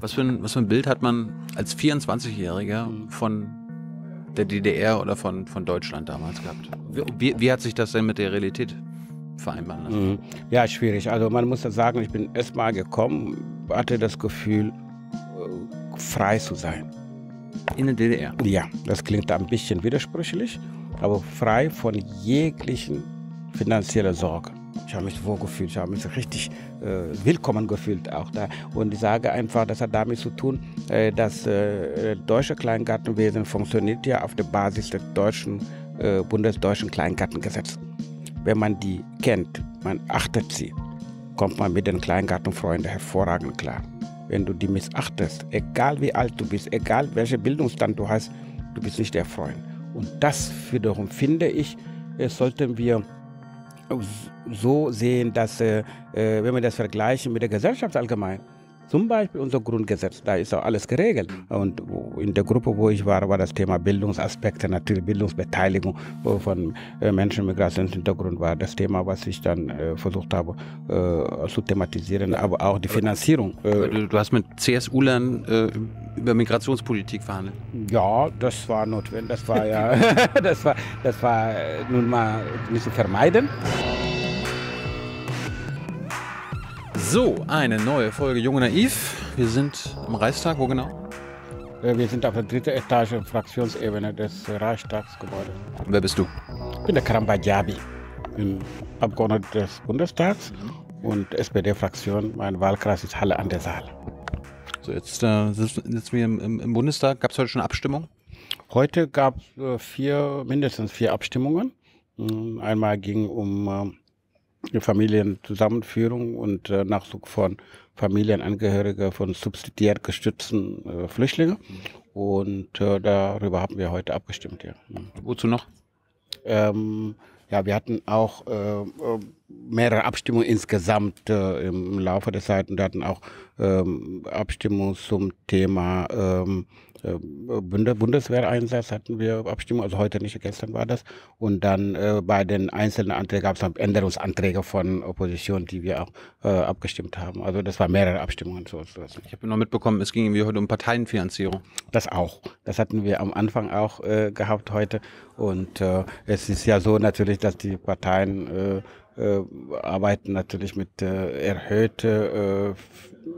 Was für, ein, was für ein Bild hat man als 24-Jähriger mhm. von der DDR oder von, von Deutschland damals gehabt? Wie, wie hat sich das denn mit der Realität vereinbaren lassen? Mhm. Ja, schwierig. Also man muss sagen, ich bin erstmal gekommen, hatte das Gefühl, äh, frei zu sein. In der DDR? Ja, das klingt ein bisschen widersprüchlich, aber frei von jeglichen finanzieller Sorge. Ich habe mich wohl gefühlt, ich habe mich richtig äh, willkommen gefühlt auch da. Und ich sage einfach, das hat damit zu tun, äh, dass äh, deutsche Kleingartenwesen funktioniert ja auf der Basis des deutschen, äh, bundesdeutschen Kleingartengesetzes. Wenn man die kennt, man achtet sie, kommt man mit den Kleingartenfreunden hervorragend klar. Wenn du die missachtest, egal wie alt du bist, egal welchen Bildungsstand du hast, du bist nicht der Freund. Und das wiederum finde ich, sollten wir so sehen, dass, äh, äh, wenn wir das vergleichen mit der Gesellschaft allgemein, zum Beispiel unser Grundgesetz, da ist auch alles geregelt. Und in der Gruppe, wo ich war, war das Thema Bildungsaspekte, natürlich Bildungsbeteiligung von äh, Menschen mit Migrationshintergrund war das Thema, was ich dann äh, versucht habe äh, zu thematisieren, aber auch die Finanzierung. Du, hast mit CSU-Lern über Migrationspolitik verhandelt. Ja, das war notwendig. Das war ja, das war, das war nun mal nicht zu vermeiden. So, eine neue Folge Junge Naiv. Wir sind am Reichstag, wo genau? Äh, wir sind auf der dritten Etage, Fraktionsebene des Reichstagsgebäudes. Und wer bist du? Ich bin der Karambajabi, bin Abgeordneter des Bundestags und SPD-Fraktion. Mein Wahlkreis ist Halle an der Saal. So, jetzt äh, sitzen wir im, im Bundestag. Gab es heute schon Abstimmung? Heute gab es äh, vier, mindestens vier Abstimmungen. Hm, einmal ging um äh, Familienzusammenführung und äh, Nachzug von Familienangehörigen von subsidiär gestützten äh, Flüchtlingen. Und äh, darüber haben wir heute abgestimmt, ja. Wozu noch? Ähm, ja, wir hatten auch äh, mehrere Abstimmungen insgesamt äh, im Laufe der Zeit und wir hatten auch ähm, Abstimmungen zum Thema ähm, äh, Bundeswehreinsatz hatten wir Abstimmung, also heute nicht, gestern war das. Und dann äh, bei den einzelnen Anträgen gab es Änderungsanträge von Opposition, die wir auch äh, abgestimmt haben. Also das waren mehrere Abstimmungen. So, so. Ich habe noch mitbekommen, es ging irgendwie heute um Parteienfinanzierung. Das auch. Das hatten wir am Anfang auch äh, gehabt heute. Und äh, es ist ja so natürlich, dass die Parteien äh, arbeiten natürlich mit äh, erhöhte äh,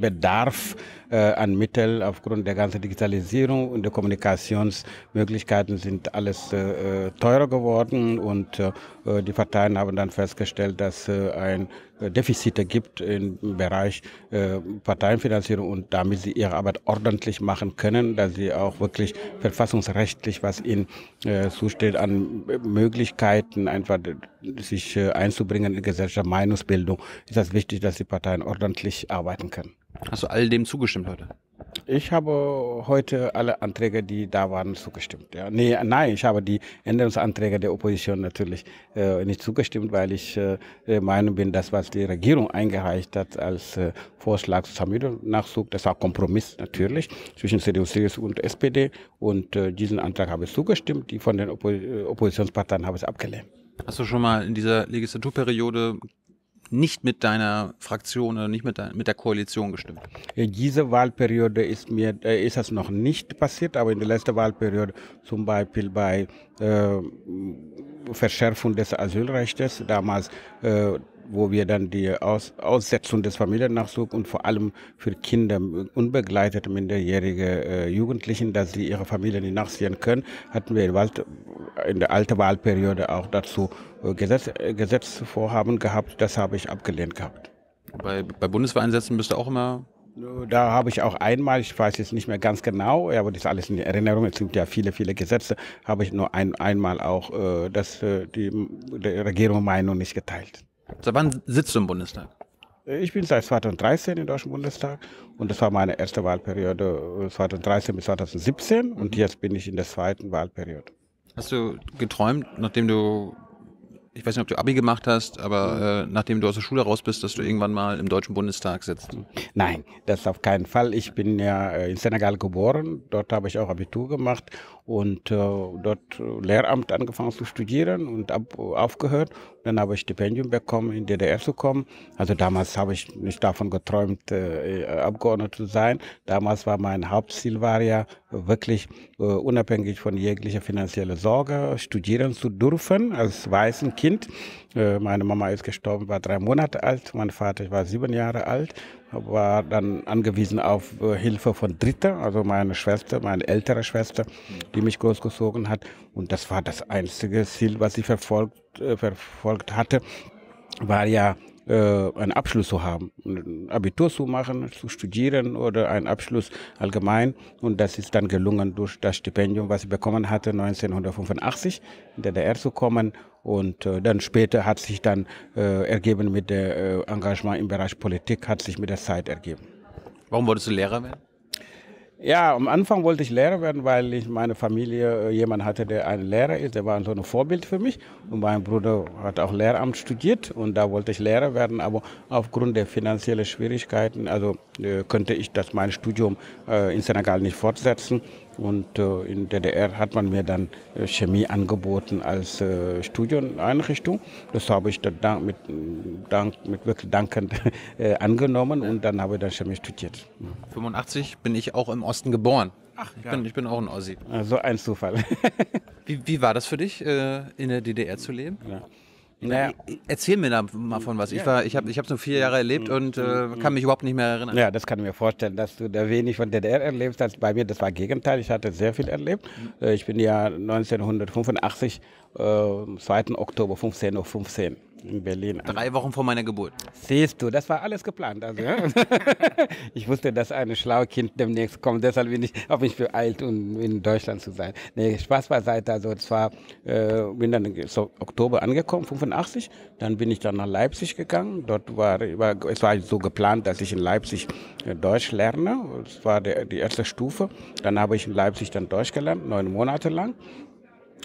Bedarf äh, an Mitteln aufgrund der ganzen Digitalisierung und der Kommunikationsmöglichkeiten sind alles äh, teurer geworden und die Parteien haben dann festgestellt, dass ein Defizite gibt im Bereich äh, Parteienfinanzierung und damit sie ihre Arbeit ordentlich machen können, dass sie auch wirklich verfassungsrechtlich, was ihnen äh, zusteht, an Möglichkeiten einfach sich äh, einzubringen in Gesellschaft, Meinungsbildung, ist das wichtig, dass die Parteien ordentlich arbeiten können. Hast du all dem zugestimmt heute? Ich habe heute alle Anträge, die da waren, zugestimmt. Ja. Nee, nein, ich habe die Änderungsanträge der Opposition natürlich äh, nicht zugestimmt, weil ich äh, der Meinung bin, das, was die Regierung eingereicht hat als äh, Vorschlag zum Familiennachzug, das war Kompromiss natürlich zwischen CDU, CSU und SPD. Und äh, diesen Antrag habe ich zugestimmt, die von den Oppo Oppositionsparteien habe ich abgelehnt. Hast du schon mal in dieser Legislaturperiode nicht mit deiner Fraktion oder nicht mit, der, mit der Koalition gestimmt? Diese Wahlperiode ist mir äh, ist das noch nicht passiert, aber in der letzten Wahlperiode zum Beispiel bei äh, Verschärfung des Asylrechts damals äh, wo wir dann die Aus Aussetzung des Familiennachzugs und vor allem für Kinder, unbegleitete minderjährige äh, Jugendlichen, dass sie ihre Familien nicht nachsehen können, hatten wir in der alten Wahlperiode auch dazu äh, Gesetz, äh, Gesetzvorhaben gehabt. Das habe ich abgelehnt gehabt. Bei, bei Bundeswehreinsätzen bist du auch immer da habe ich auch einmal, ich weiß jetzt nicht mehr ganz genau, aber das ist alles in Erinnerung, es gibt ja viele, viele Gesetze, habe ich nur ein, einmal auch äh, das, äh, die, die Regierung Meinung nicht geteilt. Seit wann sitzt du im Bundestag? Ich bin seit 2013 im Deutschen Bundestag und das war meine erste Wahlperiode 2013 äh, bis 2017 und jetzt bin ich in der zweiten Wahlperiode. Hast du geträumt, nachdem du, ich weiß nicht, ob du Abi gemacht hast, aber äh, nachdem du aus der Schule raus bist, dass du irgendwann mal im Deutschen Bundestag sitzt? Nein, das auf keinen Fall. Ich bin ja äh, in Senegal geboren, dort habe ich auch Abitur gemacht und äh, dort Lehramt angefangen zu studieren und ab, aufgehört. Dann habe ich Stipendium bekommen, in DDR zu kommen. Also damals habe ich nicht davon geträumt, äh, Abgeordneter zu sein. Damals war mein Hauptziel war ja wirklich äh, unabhängig von jeglicher finanzieller Sorge studieren zu dürfen als weißen Kind. Äh, meine Mama ist gestorben, war drei Monate alt. Mein Vater war sieben Jahre alt war dann angewiesen auf äh, Hilfe von Dritten, also meine Schwester, meine ältere Schwester, die mich großgezogen hat. Und das war das einzige Ziel, was ich verfolgt, äh, verfolgt hatte, war ja einen Abschluss zu haben, ein Abitur zu machen, zu studieren oder einen Abschluss allgemein. Und das ist dann gelungen durch das Stipendium, was ich bekommen hatte, 1985 in der DDR zu kommen. Und äh, dann später hat sich dann äh, ergeben mit dem äh, Engagement im Bereich Politik, hat sich mit der Zeit ergeben. Warum wolltest du Lehrer werden? Ja, am Anfang wollte ich Lehrer werden, weil ich meine Familie äh, jemand hatte, der ein Lehrer ist. Der war so ein Vorbild für mich. Und mein Bruder hat auch Lehramt studiert und da wollte ich Lehrer werden. Aber aufgrund der finanziellen Schwierigkeiten, also äh, könnte ich das mein Studium äh, in Senegal nicht fortsetzen. Und äh, in DDR hat man mir dann äh, Chemie angeboten als äh, Studieneinrichtung. Das habe ich dann mit, dank, mit wirklich dankend äh, angenommen und dann habe ich dann Chemie studiert. 85 bin ich auch im Osten geboren. Ach, ich, ja. bin, ich bin auch ein Ossi. Also ein Zufall. wie, wie war das für dich, äh, in der DDR zu leben? Ja. Naja. Erzähl mir da mal von was. Ich, war, ich habe ich hab so vier Jahre erlebt und äh, kann mich überhaupt nicht mehr erinnern. Ja, das kann ich mir vorstellen, dass du da wenig von DDR erlebst. Als bei mir, das war Gegenteil. Ich hatte sehr viel erlebt. Äh, ich bin ja 1985, äh, 2. Oktober, 15.15 Uhr 15 in Berlin. Drei Wochen vor meiner Geburt. Siehst du, das war alles geplant. Also, ja? ich wusste, dass ein schlaues Kind demnächst kommt, deshalb bin ich, habe mich beeilt, um in Deutschland zu sein. Nee, Spaß beiseite. Also, es war, äh, bin dann so Oktober angekommen, 85. Dann bin ich dann nach Leipzig gegangen. Dort war, war es war so geplant, dass ich in Leipzig äh, Deutsch lerne. Das war der, die erste Stufe. Dann habe ich in Leipzig dann Deutsch gelernt, neun Monate lang.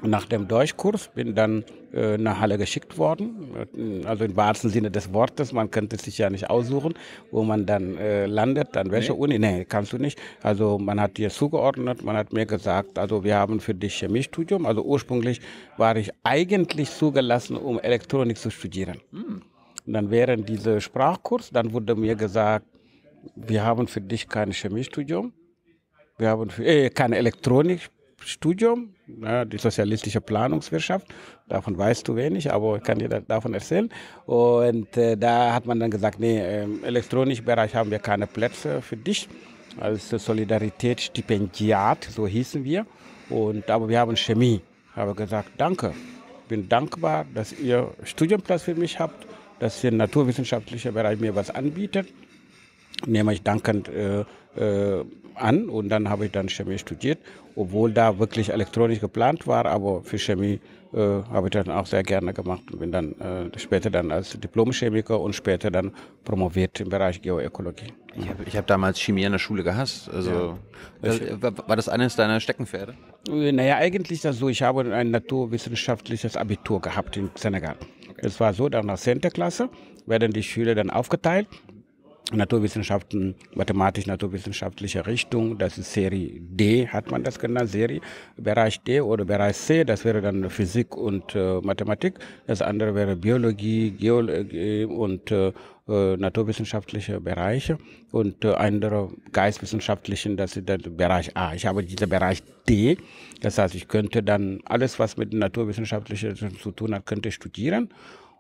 Nach dem Deutschkurs bin dann äh, nach Halle geschickt worden, also im wahrsten Sinne des Wortes. Man könnte sich ja nicht aussuchen, wo man dann äh, landet, an welcher nee. Uni. Nee, kannst du nicht. Also man hat dir zugeordnet, man hat mir gesagt, also wir haben für dich Chemiestudium. Also ursprünglich war ich eigentlich zugelassen, um Elektronik zu studieren. Hm. Und dann während dieser Sprachkurs, dann wurde mir gesagt, wir haben für dich kein Chemiestudium, wir haben für, äh, keine Elektronik Studium, ja, die sozialistische Planungswirtschaft. Davon weißt du wenig, aber ich kann dir davon erzählen. Und äh, da hat man dann gesagt, nee, im elektronischen Bereich haben wir keine Plätze für dich als Solidaritätsstipendiat, so hießen wir. Und, aber wir haben Chemie. Ich habe gesagt, danke, bin dankbar, dass ihr Studienplatz für mich habt, dass ihr im naturwissenschaftlichen Bereich mir was anbietet. Nehme ich dankend äh, äh, an und dann habe ich dann Chemie studiert, obwohl da wirklich elektronisch geplant war, aber für Chemie äh, habe ich dann auch sehr gerne gemacht und bin dann äh, später dann als Diplomchemiker und später dann promoviert im Bereich Geoökologie. Ich habe hab damals Chemie in der Schule gehasst. Also ja. Äh, war das eines deiner Steckenpferde? Äh, naja, eigentlich ist das so. Ich habe ein naturwissenschaftliches Abitur gehabt in Senegal. Es okay. war so, dann nach 10. Klasse werden die Schüler dann aufgeteilt Naturwissenschaften, mathematisch-naturwissenschaftliche Richtung. Das ist Serie D, hat man das genannt, Serie. Bereich D oder Bereich C, das wäre dann Physik und äh, Mathematik. Das andere wäre Biologie, Geologie und äh, äh, naturwissenschaftliche Bereiche und äh, andere geistwissenschaftlichen, das ist der Bereich A. Ich habe diesen Bereich D, das heißt, ich könnte dann alles, was mit naturwissenschaftlichen zu tun hat, könnte studieren.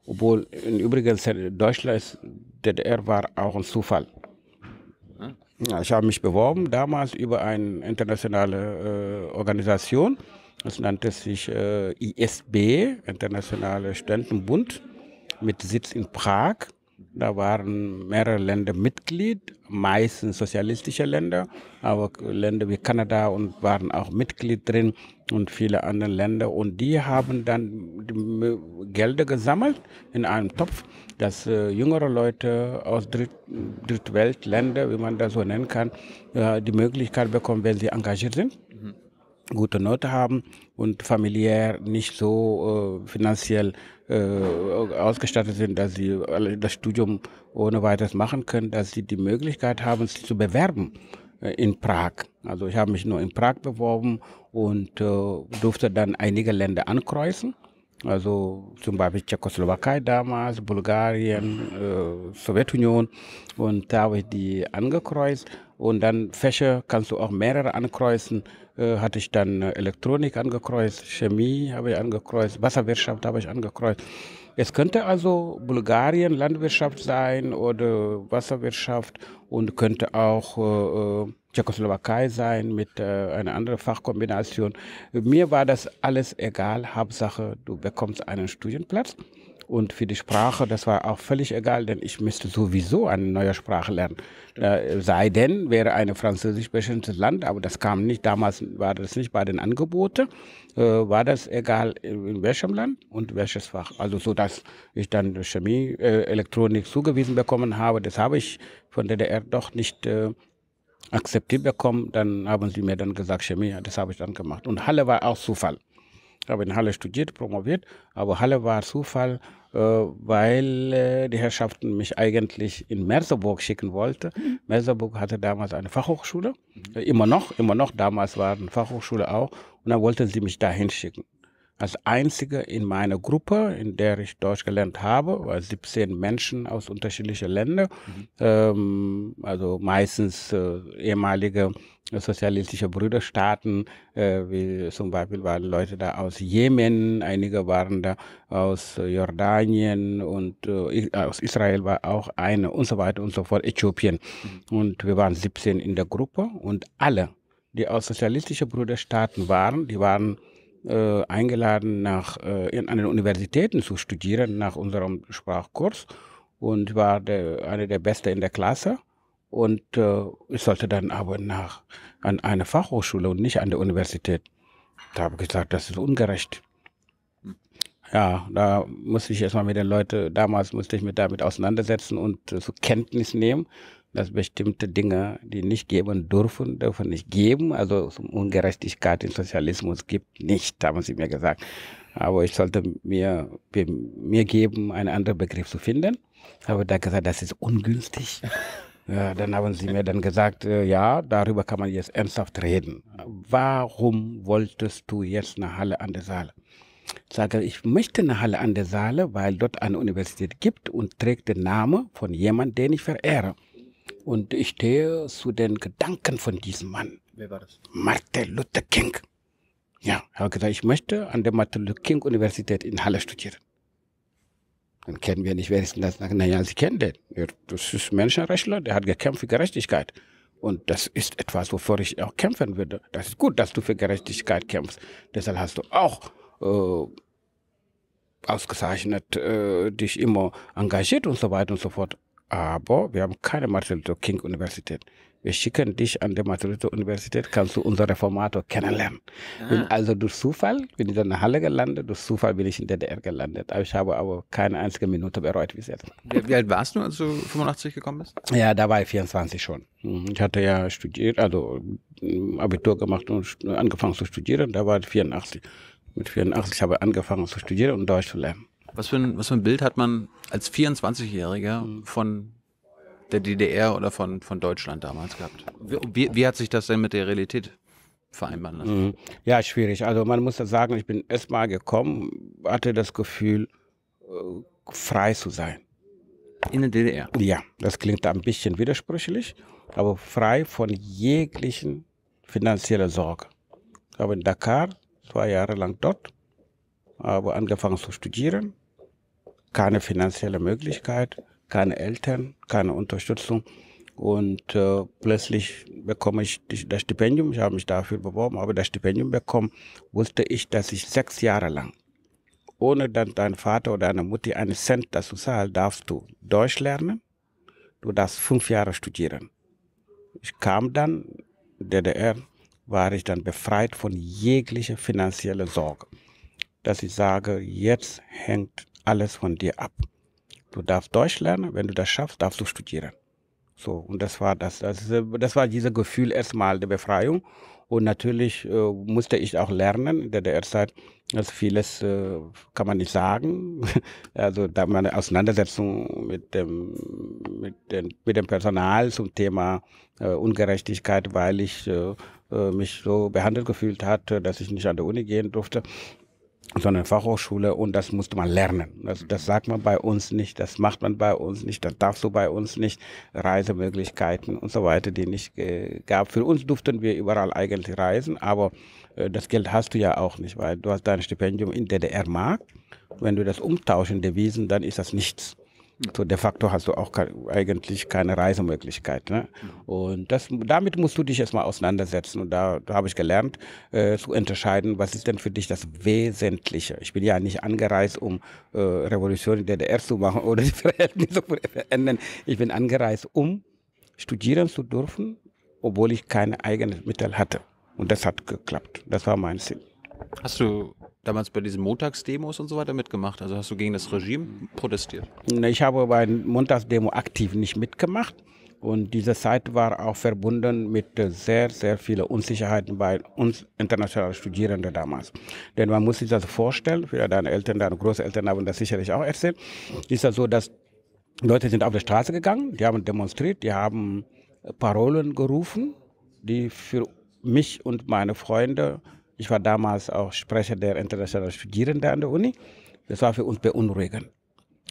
Obwohl in übrigens Deutschland, DDR war auch ein Zufall. Ja, ich habe mich beworben damals über eine internationale äh, Organisation. Das nannte sich äh, ISB, Internationale Studentenbund, mit Sitz in Prag. Da waren mehrere Länder Mitglied, meistens sozialistische Länder, aber Länder wie Kanada und waren auch Mitglied drin und viele andere Länder. Und die haben dann Gelder gesammelt in einem Topf, dass äh, jüngere Leute aus Dritt, Drittweltländern, wie man das so nennen kann, äh, die Möglichkeit bekommen, wenn sie engagiert sind. Mhm gute Note haben und familiär nicht so äh, finanziell äh, ausgestattet sind, dass sie das Studium ohne weiteres machen können, dass sie die Möglichkeit haben, sich zu bewerben in Prag. Also ich habe mich nur in Prag beworben und äh, durfte dann einige Länder ankreuzen. Also zum Beispiel Tschechoslowakei damals, Bulgarien, äh, Sowjetunion. Und da habe ich die angekreuzt. Und dann Fächer kannst du auch mehrere ankreuzen. Äh, hatte ich dann Elektronik angekreuzt, Chemie habe ich angekreuzt, Wasserwirtschaft habe ich angekreuzt. Es könnte also Bulgarien Landwirtschaft sein oder Wasserwirtschaft und könnte auch äh, äh, Tschechoslowakei sein mit äh, einer anderen Fachkombination. Mir war das alles egal. Hauptsache, du bekommst einen Studienplatz. Und für die Sprache, das war auch völlig egal, denn ich müsste sowieso eine neue Sprache lernen. Äh, sei denn, wäre ein französisch sprechendes Land, aber das kam nicht, damals war das nicht bei den Angeboten, war das egal in welchem Land und welches Fach. Also so, dass ich dann Chemie, äh, Elektronik zugewiesen bekommen habe, das habe ich von DDR doch nicht äh, akzeptiert bekommen. Dann haben sie mir dann gesagt, Chemie, das habe ich dann gemacht. Und Halle war auch Zufall. Ich habe in Halle studiert, promoviert, aber Halle war Zufall, äh, weil äh, die Herrschaften mich eigentlich in Merseburg schicken wollten. Merseburg hatte damals eine Fachhochschule, mhm. immer noch, immer noch, damals war eine Fachhochschule auch, und dann wollten sie mich dahin schicken als einzige in meiner Gruppe, in der ich Deutsch gelernt habe, war 17 Menschen aus unterschiedlichen Ländern, mhm. ähm, also meistens äh, ehemalige sozialistische Brüderstaaten, äh, wie zum Beispiel waren Leute da aus Jemen, einige waren da aus Jordanien und äh, aus Israel war auch eine und so weiter und so fort, Äthiopien. Mhm. Und wir waren 17 in der Gruppe und alle, die aus sozialistischen Brüderstaaten waren, die waren äh, eingeladen, nach, äh, in, an den Universitäten zu studieren, nach unserem Sprachkurs und war der, eine der Besten in der Klasse. Und äh, ich sollte dann aber nach, an eine Fachhochschule und nicht an der Universität. Da habe ich gesagt, das ist ungerecht. Ja, da musste ich erstmal mit den Leuten, damals musste ich mich damit auseinandersetzen und äh, zur Kenntnis nehmen dass bestimmte Dinge, die nicht geben dürfen, dürfen nicht geben. Also Ungerechtigkeit im Sozialismus gibt nicht, haben sie mir gesagt. Aber ich sollte mir, mir geben, einen anderen Begriff zu finden. Habe da gesagt, das ist ungünstig. Ja, dann haben sie mir dann gesagt, äh, ja, darüber kann man jetzt ernsthaft reden. Warum wolltest du jetzt eine Halle an der Saale? Ich sage, ich möchte eine Halle an der Saale, weil dort eine Universität gibt und trägt den Namen von jemandem, den ich verehre. Und ich stehe zu den Gedanken von diesem Mann. Wer war das? Martin Luther King. Ja, er hat gesagt, ich möchte an der Martin Luther King Universität in Halle studieren. Dann kennen wir nicht, wer ist denn das? Naja, Sie kennen den. Das ist Menschenrechtler, der hat gekämpft für Gerechtigkeit. Und das ist etwas, wofür ich auch kämpfen würde. Das ist gut, dass du für Gerechtigkeit kämpfst. Deshalb hast du auch äh, ausgezeichnet äh, dich immer engagiert und so weiter und so fort. Aber wir haben keine Martin Luther King Universität. Wir schicken dich an der Martin Luther Universität, kannst du unseren Reformator kennenlernen. Ah. Also durch Zufall, bin ich in der Halle gelandet, durch Zufall bin ich in der DDR gelandet. Ich habe aber keine einzige Minute bereut bis jetzt. Wie, wie alt warst du, als du 85 gekommen bist? Ja, da war ich 24 schon. Mhm. Ich hatte ja studiert, also mm, Abitur gemacht und angefangen zu studieren, da war ich 84. Mit 84 habe ich angefangen zu studieren und Deutsch zu lernen. Was für, ein, was für ein Bild hat man als 24-Jähriger mhm. von der DDR oder von, von Deutschland damals gehabt? Wie, wie hat sich das denn mit der Realität vereinbaren lassen? Mhm. Ja, schwierig. Also man muss sagen, ich bin erstmal gekommen, hatte das Gefühl, äh, frei zu sein. In der DDR? Ja, das klingt ein bisschen widersprüchlich, aber frei von jeglichen finanzieller Sorge. Ich habe in Dakar zwei Jahre lang dort, habe angefangen zu studieren, keine finanzielle Möglichkeit, keine Eltern, keine Unterstützung. Und äh, plötzlich bekomme ich das Stipendium. Ich habe mich dafür beworben, habe das Stipendium bekommen. Wusste ich, dass ich sechs Jahre lang, ohne dass dein Vater oder deine Mutter einen Cent dazu zahlt, darfst du Deutsch lernen. Du darfst fünf Jahre studieren. Ich kam dann, DDR, war ich dann befreit von jeglicher finanzieller Sorge. Dass ich sage, jetzt hängt alles von dir ab. Du darfst Deutsch lernen, wenn du das schaffst, darfst du studieren. So, und das war das. Das, das war dieses Gefühl erstmal der Befreiung. Und natürlich äh, musste ich auch lernen in der DDR-Zeit. Also vieles äh, kann man nicht sagen. Also da meine Auseinandersetzung mit dem, mit, dem, mit dem Personal zum Thema äh, Ungerechtigkeit, weil ich äh, äh, mich so behandelt gefühlt hatte, dass ich nicht an der Uni gehen durfte sondern Fachhochschule und das musste man lernen. Also das sagt man bei uns nicht, das macht man bei uns nicht, das darfst du bei uns nicht, Reisemöglichkeiten und so weiter, die nicht äh, gab. Für uns durften wir überall eigentlich reisen, aber äh, das Geld hast du ja auch nicht, weil du hast dein Stipendium in DDR-Mark. Wenn du das umtauschen Devisen, dann ist das nichts. So de facto hast du auch eigentlich keine Reisemöglichkeit. Ne? Und das, damit musst du dich erstmal auseinandersetzen. Und da, da habe ich gelernt äh, zu unterscheiden, was ist denn für dich das Wesentliche. Ich bin ja nicht angereist, um äh, Revolution in der DDR zu machen oder die Verhältnisse zu verändern. Ich bin angereist, um studieren zu dürfen, obwohl ich keine eigenen Mittel hatte. Und das hat geklappt. Das war mein Ziel. Hast du damals bei diesen Montagsdemos und so weiter mitgemacht? Also hast du gegen das Regime protestiert? Ich habe bei Montagsdemo aktiv nicht mitgemacht. Und diese Zeit war auch verbunden mit sehr, sehr vielen Unsicherheiten bei uns internationalen Studierenden damals. Denn man muss sich das vorstellen, für deine Eltern, deine Großeltern haben das sicherlich auch erzählt, ist das so, dass Leute sind auf die Straße gegangen, die haben demonstriert, die haben Parolen gerufen, die für mich und meine Freunde ich war damals auch Sprecher der internationalen Studierenden an der Uni. Das war für uns beunruhigend.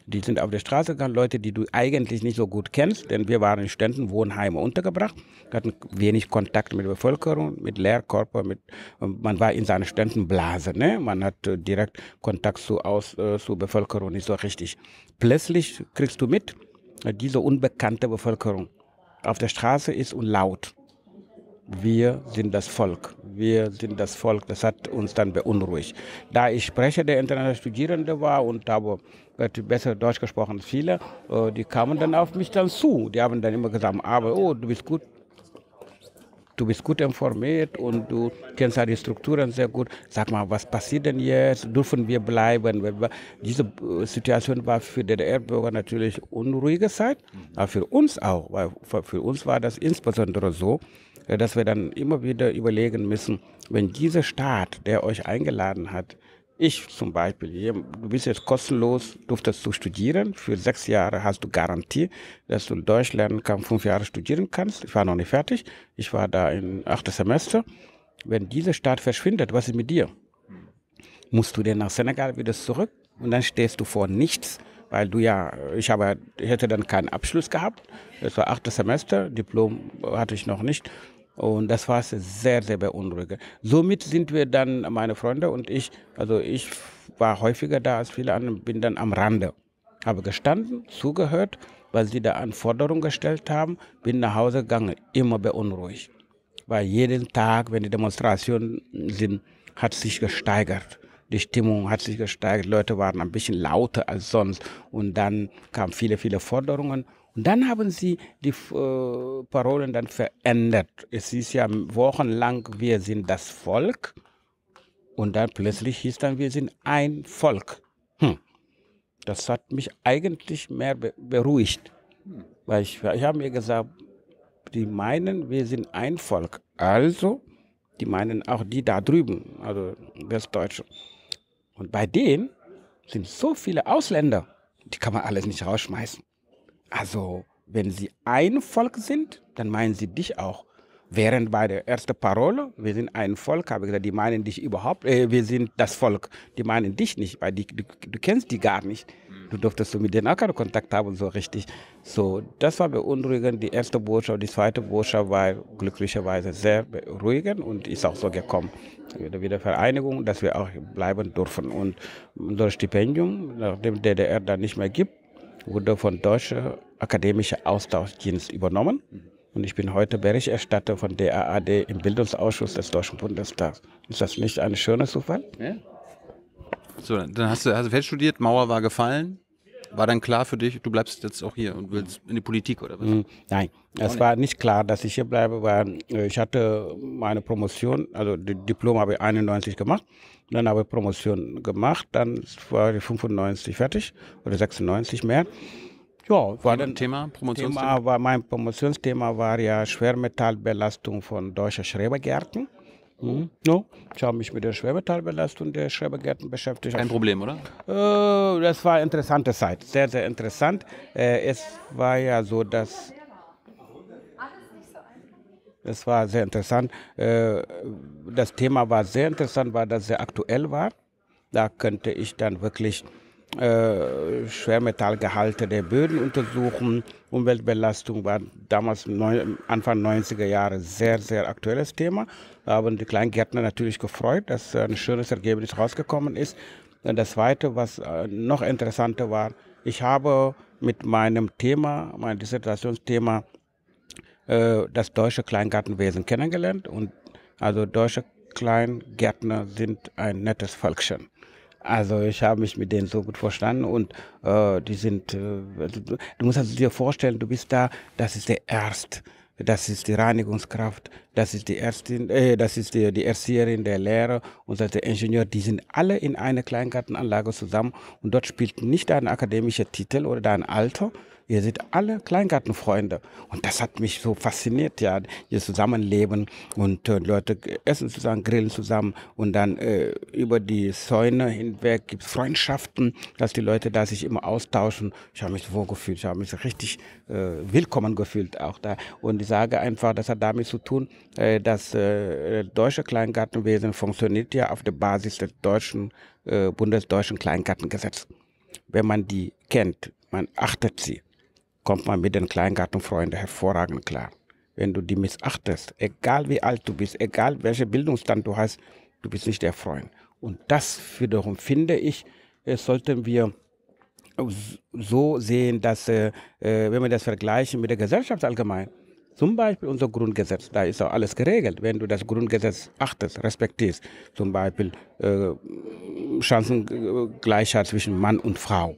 Die sind auf der Straße gegangen, Leute, die du eigentlich nicht so gut kennst, denn wir waren in Studentenwohnheime untergebracht, hatten wenig Kontakt mit der Bevölkerung, mit Lehrkörper, mit, man war in seiner Studentenblase, ne? man hat äh, direkt Kontakt zu, aus, äh, zur Bevölkerung nicht so richtig. Plötzlich kriegst du mit, äh, diese unbekannte Bevölkerung auf der Straße ist und laut wir sind das Volk. Wir sind das Volk. Das hat uns dann beunruhigt. Da ich Sprecher der internationalen Studierenden war und habe besser Deutsch gesprochen als viele, äh, die kamen dann auf mich dann zu. Die haben dann immer gesagt, aber oh, du bist gut, du bist gut informiert und du kennst ja die Strukturen sehr gut. Sag mal, was passiert denn jetzt? Dürfen wir bleiben? Diese äh, Situation war für DDR-Bürger natürlich unruhige Zeit, aber für uns auch, weil für uns war das insbesondere so, dass wir dann immer wieder überlegen müssen, wenn dieser Staat, der euch eingeladen hat, ich zum Beispiel, du bist jetzt kostenlos, durftest du studieren. Für sechs Jahre hast du Garantie, dass du Deutsch lernen kannst, fünf Jahre studieren kannst. Ich war noch nicht fertig. Ich war da im achten Semester. Wenn dieser Staat verschwindet, was ist mit dir? Musst du denn nach Senegal wieder zurück? Und dann stehst du vor nichts, weil du ja, ich habe, hätte dann keinen Abschluss gehabt. Das war achtes Semester, Diplom hatte ich noch nicht. Und das war sehr, sehr beunruhigend. Somit sind wir dann, meine Freunde und ich, also ich war häufiger da als viele andere, bin dann am Rande. Habe gestanden, zugehört, weil sie da Anforderungen gestellt haben, bin nach Hause gegangen, immer beunruhigt. Weil jeden Tag, wenn die Demonstrationen sind, hat sich gesteigert. Die Stimmung hat sich gesteigert, Leute waren ein bisschen lauter als sonst. Und dann kamen viele, viele Forderungen. Und dann haben sie die äh, Parolen dann verändert. Es ist ja wochenlang, wir sind das Volk. Und dann plötzlich hieß dann, wir sind ein Volk. Hm. Das hat mich eigentlich mehr be beruhigt. Weil ich, ich habe mir gesagt, die meinen, wir sind ein Volk. Also, die meinen auch die da drüben, also Westdeutsche. Und bei denen sind so viele Ausländer, die kann man alles nicht rausschmeißen. Also, wenn sie ein Volk sind, dann meinen sie dich auch. Während bei der ersten Parole, wir sind ein Volk, habe ich gesagt, die meinen dich überhaupt, äh, wir sind das Volk. Die meinen dich nicht, weil die, du, du kennst die gar nicht. Du durftest so mit denen auch keinen Kontakt haben, so richtig. So, das war beunruhigend. Die erste Botschaft, die zweite Botschaft war glücklicherweise sehr beruhigend und ist auch so gekommen. Wieder, wieder Vereinigung, dass wir auch bleiben dürfen. Und unser Stipendium, nachdem DDR dann nicht mehr gibt, wurde von Deutscher Akademischer Austauschdienst übernommen. Und ich bin heute Berichterstatter von der AAD im Bildungsausschuss des Deutschen Bundestags. Ist das nicht ein schöner Zufall? Ja. So, dann hast du also Feld studiert, Mauer war gefallen. War dann klar für dich, du bleibst jetzt auch hier und willst in die Politik oder was? Hm, nein, es war nicht klar, dass ich hier bleibe, weil äh, ich hatte meine Promotion, also die Diplom habe ich 91 gemacht, dann habe ich Promotion gemacht, dann war ich 95 fertig oder 96 mehr. Ja, war ein Thema, Promotionsthema? Thema war, mein Promotionsthema war ja Schwermetallbelastung von deutschen Schrebergärten. Mhm. Ja, ich habe mich mit der Schwermetallbelastung der Schrebergärten beschäftigt. Kein Problem, oder? Äh, das war eine interessante Zeit, sehr, sehr interessant. Äh, es war ja so, dass es war sehr interessant. Äh, das Thema war sehr interessant, weil das sehr aktuell war. Da könnte ich dann wirklich äh, Schwermetallgehalte der Böden untersuchen. Umweltbelastung war damals Anfang 90er Jahre sehr, sehr aktuelles Thema. Haben die Kleingärtner natürlich gefreut, dass ein schönes Ergebnis rausgekommen ist. Und das Zweite, was äh, noch interessanter war, ich habe mit meinem Thema, mein Dissertationsthema, äh, das deutsche Kleingartenwesen kennengelernt. Und also deutsche Kleingärtner sind ein nettes Völkchen. Also ich habe mich mit denen so gut verstanden und äh, die sind, äh, also du, musst also dir vorstellen, du bist da, das ist der Erst, das ist die Reinigungskraft, das ist die Ärztin, äh, das ist die, die Erzieherin, der Lehrer und der Ingenieur, die sind alle in einer Kleingartenanlage zusammen und dort spielt nicht dein akademischer Titel oder dein Alter, Ihr seid alle Kleingartenfreunde. Und das hat mich so fasziniert, ja, ihr Zusammenleben und äh, Leute essen zusammen, grillen zusammen und dann äh, über die Säune hinweg gibt es Freundschaften, dass die Leute da sich immer austauschen. Ich habe mich wohl gefühlt, ich habe mich richtig äh, willkommen gefühlt auch da. Und ich sage einfach, das hat damit zu tun, äh, das äh, deutsche Kleingartenwesen funktioniert ja auf der Basis des deutschen, äh, bundesdeutschen Kleingartengesetzes. Wenn man die kennt, man achtet sie, kommt man mit den Kleingartenfreunden hervorragend klar. Wenn du die missachtest, egal wie alt du bist, egal welchen Bildungsstand du hast, du bist nicht der Freund. Und das wiederum finde ich, sollten wir so sehen, dass, äh, äh, wenn wir das vergleichen mit der Gesellschaft allgemein, zum Beispiel unser Grundgesetz, da ist auch alles geregelt. Wenn du das Grundgesetz achtest, respektierst, zum Beispiel äh, Chancengleichheit zwischen Mann und Frau,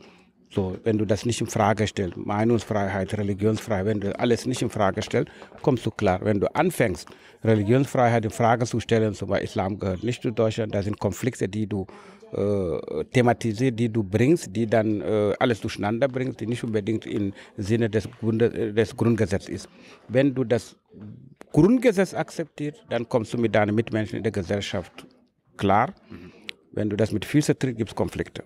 so, wenn du das nicht in Frage stellst, Meinungsfreiheit, Religionsfreiheit, wenn du alles nicht in Frage stellst, kommst du klar. Wenn du anfängst, Religionsfreiheit in Frage zu stellen, zum Beispiel Islam gehört nicht zu Deutschland, da sind Konflikte, die du äh, thematisierst, die du bringst, die dann äh, alles durcheinander bringst, die nicht unbedingt im Sinne des, Grunde, des Grundgesetzes ist. Wenn du das Grundgesetz akzeptierst, dann kommst du mit deinen Mitmenschen in der Gesellschaft klar. Wenn du das mit Füßen trittst, gibt es Konflikte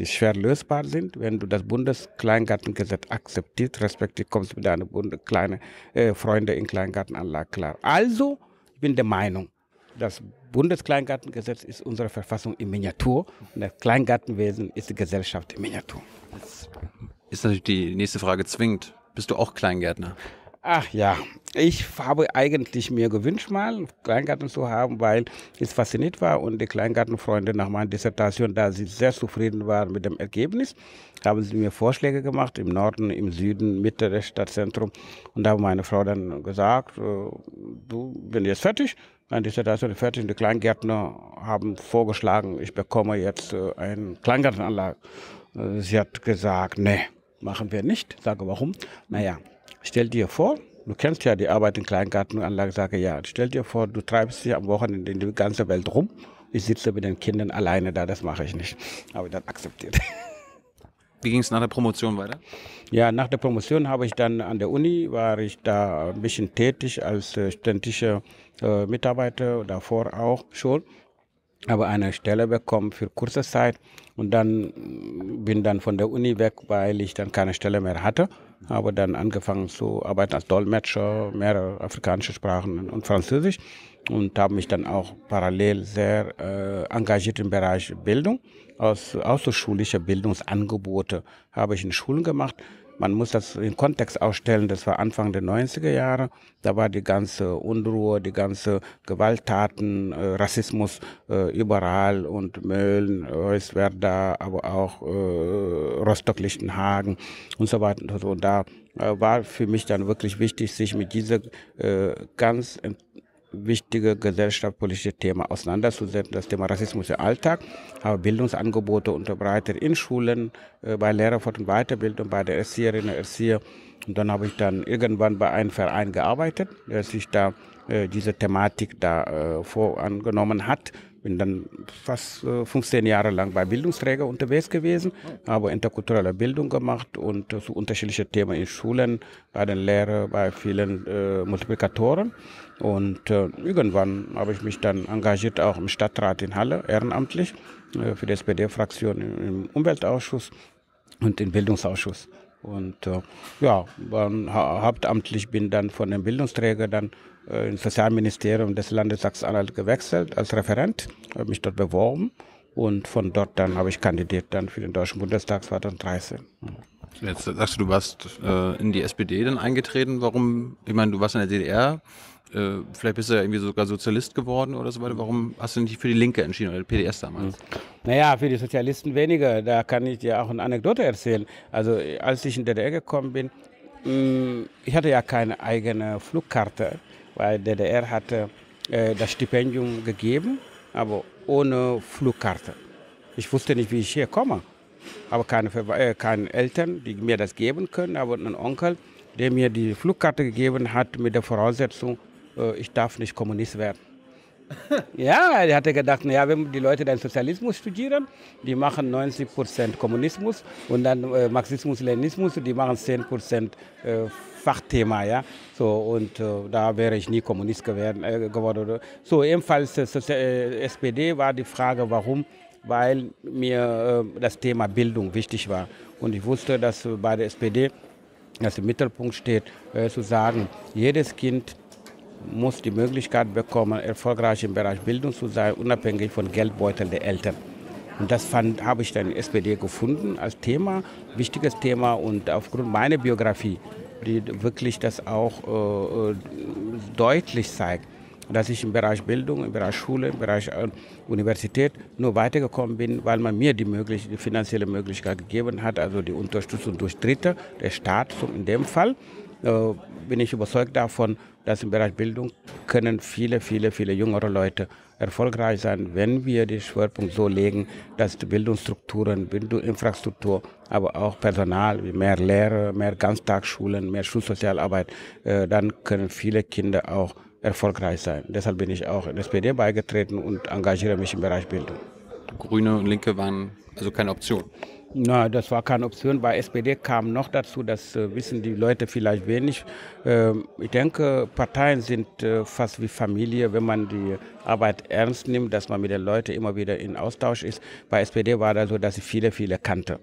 die schwer lösbar sind. Wenn du das Bundeskleingartengesetz akzeptierst, respektive kommst du mit deinen kleinen äh, Freunden in Kleingartenanlage klar. Also, ich bin der Meinung, das Bundeskleingartengesetz ist unsere Verfassung in Miniatur und das Kleingartenwesen ist die Gesellschaft in Miniatur. Das ist natürlich die nächste Frage zwingend. Bist du auch Kleingärtner? Ach ja, ich habe eigentlich mir gewünscht, mal einen Kleingarten zu haben, weil ich fasziniert war und die Kleingartenfreunde nach meiner Dissertation, da sie sehr zufrieden waren mit dem Ergebnis, haben sie mir Vorschläge gemacht im Norden, im Süden, Mitte des Stadtzentrum. Und da hat meine Frau dann gesagt, äh, du, bin jetzt fertig, meine Dissertation ist fertig. Und die Kleingärtner haben vorgeschlagen, ich bekomme jetzt äh, eine Kleingartenanlage. Äh, sie hat gesagt, nee, machen wir nicht. Ich sage, warum? Naja, Stell dir vor, du kennst ja die Arbeit in Kleingartenanlage, sage ja. Stell dir vor, du treibst dich am Wochenende in die ganze Welt rum. Ich sitze mit den Kindern alleine da, das mache ich nicht. Habe ich dann akzeptiert. Wie ging es nach der Promotion weiter? Ja, nach der Promotion habe ich dann an der Uni, war ich da ein bisschen tätig als äh, studentischer äh, Mitarbeiter, davor auch schon. Habe eine Stelle bekommen für kurze Zeit und dann bin dann von der Uni weg, weil ich dann keine Stelle mehr hatte habe dann angefangen zu arbeiten als Dolmetscher, mehrere afrikanische Sprachen und Französisch und habe mich dann auch parallel sehr äh, engagiert im Bereich Bildung. Aus außerschulische Bildungsangebote habe ich in Schulen gemacht man muss das im Kontext ausstellen, das war Anfang der 90er Jahre. Da war die ganze Unruhe, die ganze Gewalttaten, äh, Rassismus äh, überall und Mölln, Heuswerda, aber auch äh, Rostock-Lichtenhagen und so weiter und so. Und da äh, war für mich dann wirklich wichtig, sich mit dieser äh, ganz wichtige gesellschaftspolitische Thema auseinanderzusetzen. Das Thema Rassismus im Alltag, habe Bildungsangebote unterbreitet in Schulen, äh, bei Lehrerfort- und Weiterbildung, bei der Erzieherinnen und Erzieher Und dann habe ich dann irgendwann bei einem Verein gearbeitet, der sich da äh, diese Thematik da äh, vorangenommen hat. Bin dann fast äh, 15 Jahre lang bei Bildungsträger unterwegs gewesen, habe interkulturelle Bildung gemacht und so unterschiedliche Themen in Schulen, bei den Lehrern, bei vielen äh, Multiplikatoren. Und äh, irgendwann habe ich mich dann engagiert, auch im Stadtrat in Halle, ehrenamtlich, äh, für die SPD-Fraktion im Umweltausschuss und im Bildungsausschuss. Und äh, ja, hauptamtlich bin dann von dem Bildungsträger dann äh, ins Sozialministerium des Landes Sachsen-Anhalt gewechselt als Referent, habe mich dort beworben und von dort dann habe ich kandidiert dann für den Deutschen Bundestag 2013. Jetzt sagst du, du warst äh, in die SPD dann eingetreten. Warum? Ich meine, du warst in der DDR. Äh, vielleicht bist du ja irgendwie sogar Sozialist geworden oder so weiter. Warum hast du nicht für die Linke entschieden oder die PDS damals? Naja, für die Sozialisten weniger. Da kann ich dir auch eine Anekdote erzählen. Also als ich in die DDR gekommen bin, mh, mm, ich hatte ja keine eigene Flugkarte, weil die DDR hatte äh, das Stipendium gegeben, aber ohne Flugkarte. Ich wusste nicht, wie ich hier komme. Aber keine, äh, keine Eltern, die mir das geben können, aber einen Onkel, der mir die Flugkarte gegeben hat mit der Voraussetzung, äh, ich darf nicht Kommunist werden. ja, er hatte gedacht, naja, wenn die Leute dann Sozialismus studieren, die machen 90% Kommunismus und dann äh, Marxismus, Leninismus, die machen 10 äh, Fachthema, ja. So, und äh, da wäre ich nie Kommunist geworden. Äh, geworden. So, ebenfalls äh, SPD war die Frage, warum? Weil mir äh, das Thema Bildung wichtig war. Und ich wusste, dass bei der SPD das im Mittelpunkt steht, zu sagen, jedes Kind muss die Möglichkeit bekommen, erfolgreich im Bereich Bildung zu sein, unabhängig von Geldbeutel der Eltern. Und das fand, habe ich dann in SPD gefunden als Thema, wichtiges Thema und aufgrund meiner Biografie, die wirklich das auch äh, äh deutlich zeigt, dass ich im Bereich Bildung, im Bereich Schule, im Bereich äh, Universität nur weitergekommen bin, weil man mir die, möglich, die finanzielle Möglichkeit gegeben hat, also die Unterstützung durch Dritte, der Staat in dem Fall, äh, bin ich überzeugt davon, dass im Bereich Bildung können viele, viele, viele jüngere Leute erfolgreich sein, wenn wir den Schwerpunkt so legen, dass die Bildungsstrukturen, Bildungsinfrastruktur, aber auch Personal, wie mehr Lehrer, mehr Ganztagsschulen, mehr Schulsozialarbeit, äh, dann können viele Kinder auch erfolgreich sein. Deshalb bin ich auch in der SPD beigetreten und engagiere mich im Bereich Bildung. Grüne und Linke waren also keine Option. Na, das war keine Option. Bei SPD kam noch dazu, das äh, wissen die Leute vielleicht wenig. Äh, ich denke, Parteien sind äh, fast wie Familie, wenn man die Arbeit ernst nimmt, dass man mit den Leuten immer wieder in Austausch ist. Bei SPD war das so, dass ich viele, viele kannte,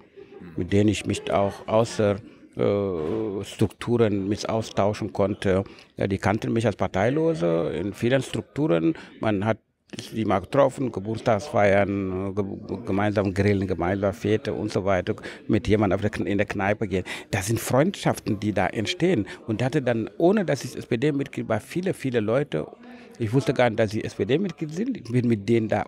mit denen ich mich auch außer äh, Strukturen mit austauschen konnte. Ja, die kannten mich als Parteilose in vielen Strukturen. Man hat die mal getroffen, Geburtstagsfeiern, gemeinsam grillen, gemeinsam Fete und so weiter, mit jemandem in der Kneipe gehen. Das sind Freundschaften, die da entstehen. Und hatte dann, ohne dass ich SPD-Mitglied war, viele, viele Leute, ich wusste gar nicht, dass sie SPD-Mitglied sind. Ich bin mit denen da,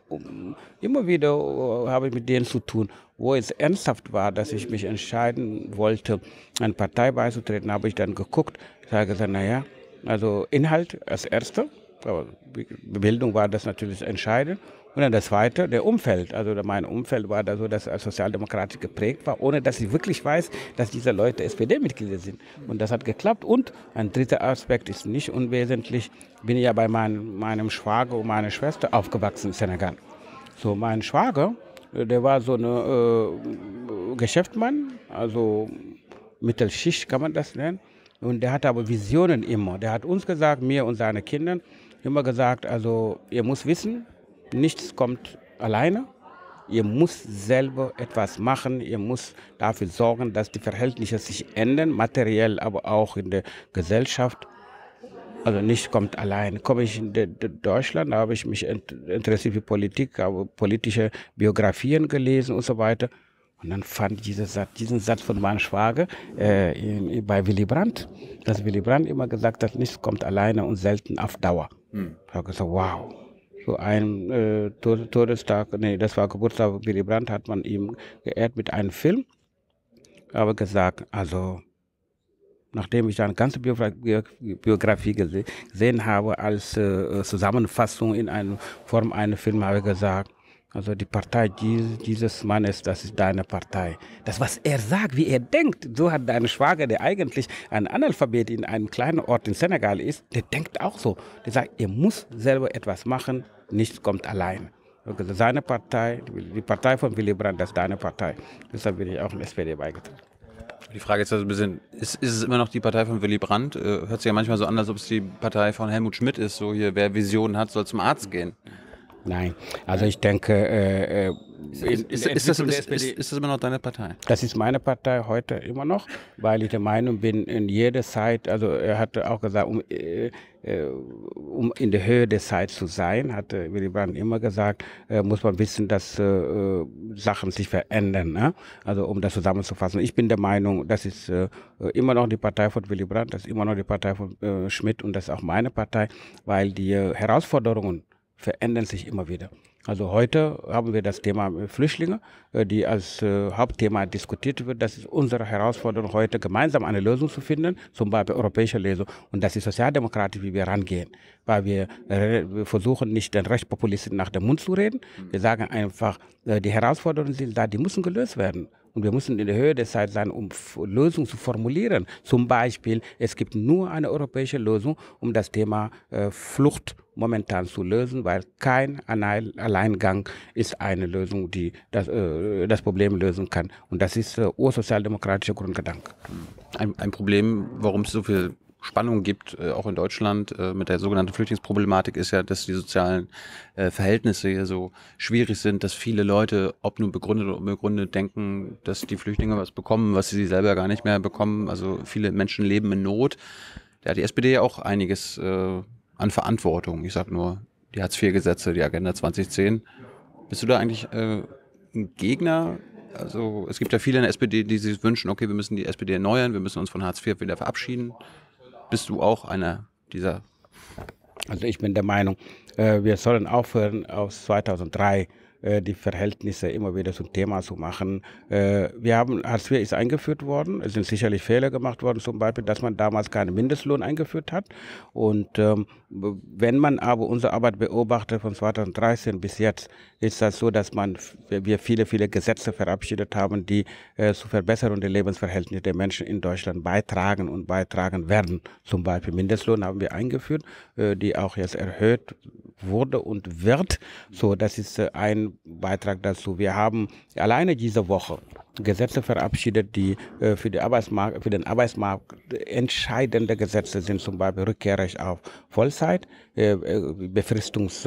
immer wieder äh, habe ich mit denen zu tun. Wo es ernsthaft war, dass ich mich entscheiden wollte, eine Partei beizutreten, habe ich dann geguckt. Habe gesagt, naja, also Inhalt als Erster, aber Bildung war das natürlich entscheidend. Und dann das Zweite, der Umfeld. Also mein Umfeld war da so, dass als sozialdemokratisch geprägt war, ohne dass ich wirklich weiß, dass diese Leute SPD-Mitglieder sind. Und das hat geklappt. Und ein dritter Aspekt ist nicht unwesentlich. Ich bin ja bei mein, meinem Schwager und meiner Schwester aufgewachsen in Senegal. So, mein Schwager, der war so ein äh, Geschäftsmann, also Mittelschicht kann man das nennen. Und der hatte aber Visionen immer. Der hat uns gesagt, mir und seine Kinder, immer gesagt, also ihr müsst wissen, nichts kommt alleine. Ihr müsst selber etwas machen. Ihr müsst dafür sorgen, dass die Verhältnisse sich ändern, materiell, aber auch in der Gesellschaft. Also nichts kommt allein. Komme ich in Deutschland, habe ich mich interessiert für Politik, habe politische Biografien gelesen und so weiter. Und dann fand ich Satz, diesen Satz von meinem Schwager äh, bei Willy Brandt, dass Willy Brandt immer gesagt hat, nichts kommt alleine und selten auf Dauer. Hm. Ich habe gesagt, wow. So ein äh, Todestag, nee, das war Geburtstag Willy Brandt, hat man ihm geehrt mit einem Film. Ich habe gesagt, also nachdem ich dann ganze Biografie gesehen habe als äh, Zusammenfassung in einer Form eines Films, habe ich gesagt, Also die Partei dieses Mannes, das ist deine Partei. Das, was er sagt, wie er denkt, so hat dein Schwager, der eigentlich ein Analphabet in einem kleinen Ort in Senegal ist, der denkt auch so. Der sagt, er muss selber etwas machen, nichts kommt allein. Seine Partei, die Partei von Willy Brandt, das ist deine Partei. Deshalb bin ich auch in SPD beigetreten. Die Frage ist also ein bisschen, ist, ist es immer noch die Partei von Willy Brandt? Äh, hört sich ja manchmal so an, als ob es die Partei von Helmut Schmidt ist. So hier, wer Visionen hat, soll zum Arzt gehen. Nein, also ich denke, äh, äh ist, ist, ist, das, ist, das, immer noch deine Partei? Das ist meine Partei heute immer noch, weil ich der Meinung bin, in jeder Zeit, also er hat auch gesagt, um, äh, äh, um in der Höhe der Zeit zu sein, hat Willy Brandt immer gesagt, äh, muss man wissen, dass äh, äh, Sachen sich verändern. Ne? Also um das zusammenzufassen. Ich bin der Meinung, das ist immer noch die Partei von Willy Brandt, das ist immer noch die Partei von Schmidt und das ist auch meine Partei, weil die Herausforderungen verändern sich immer wieder. Also heute haben wir das Thema Flüchtlinge, äh, die als äh, Hauptthema diskutiert wird. Das ist unsere Herausforderung heute, gemeinsam eine Lösung zu finden, zum Beispiel europäische Lösung. Und das ist sozialdemokratisch, wie wir rangehen. Weil wir, äh, wir versuchen nicht den Rechtspopulisten nach dem Mund zu reden. Wir sagen einfach, die Herausforderungen sind da, die müssen gelöst werden. Und wir müssen in der Höhe der Zeit sein, um Lösungen zu formulieren. Zum Beispiel, es gibt nur eine europäische Lösung, um das Thema äh, Flucht momentan zu lösen, weil kein Alleingang ist eine Lösung, die das, äh, das Problem lösen kann. Und das ist äh, ursozialdemokratischer Grundgedanke. Ein, ein Problem, warum es so viel Spannung gibt, äh, auch in Deutschland äh, mit der sogenannten Flüchtlingsproblematik, ist ja, dass die sozialen äh, Verhältnisse hier so schwierig sind, dass viele Leute, ob nun begründet oder unbegründet, denken, dass die Flüchtlinge was bekommen, was sie selber gar nicht mehr bekommen. Also viele Menschen leben in Not. Da hat die SPD ja auch einiges an Verantwortung. Ich sag nur, die Hartz-IV-Gesetze, die Agenda 2010. Bist du da eigentlich äh, ein Gegner also es gibt ja viele in der SPD, die sich wünschen, okay, wir müssen die SPD erneuern, wir müssen uns von Hartz IV wieder verabschieden. Bist du auch einer dieser? Also ich bin der Meinung, äh, wir sollen aufhören, aus 2003 äh, die Verhältnisse immer wieder zum Thema zu machen. Äh, wir haben, Hartz IV ist eingeführt worden, es sind sicherlich Fehler gemacht worden, zum Beispiel, dass man damals keinen Mindestlohn eingeführt hat. Und ähm, wenn man aber unsere Arbeit beobachtet von 2013 bis jetzt, ist das so, dass man, wir viele, viele Gesetze verabschiedet haben, die äh, zur Verbesserung der Lebensverhältnisse der Menschen in Deutschland beitragen und beitragen werden. Zum Beispiel Mindestlohn haben wir eingeführt, äh, die auch jetzt erhöht wurde und wird. So, das ist äh, ein Beitrag dazu. Wir haben alleine diese Woche Gesetze verabschiedet, die äh, für, die Arbeitsmarkt, für den Arbeitsmarkt entscheidende Gesetze sind, zum Beispiel Rückkehrrecht auf Vollzeit, äh, Befristungs,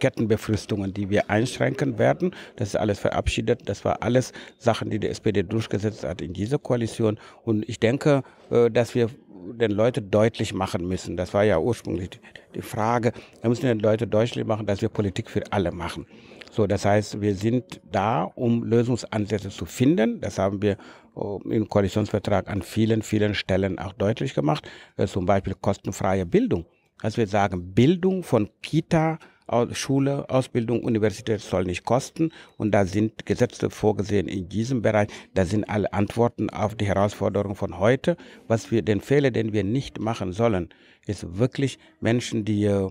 Kettenbefristungen, die wir einschränken werden. Das ist alles verabschiedet. Das war alles Sachen, die die SPD durchgesetzt hat in dieser Koalition. Und ich denke, dass wir den Leuten deutlich machen müssen. Das war ja ursprünglich die Frage. Wir müssen den Leuten deutlich machen, dass wir Politik für alle machen. So, das heißt, wir sind da, um Lösungsansätze zu finden. Das haben wir oh, im Koalitionsvertrag an vielen, vielen Stellen auch deutlich gemacht. Äh, zum Beispiel kostenfreie Bildung. Also wir sagen, Bildung von Kita Schule, Ausbildung, Universität soll nicht kosten. Und da sind Gesetze vorgesehen in diesem Bereich. Da sind alle Antworten auf die Herausforderungen von heute. Was wir, den Fehler, den wir nicht machen sollen, ist wirklich Menschen, die äh, äh,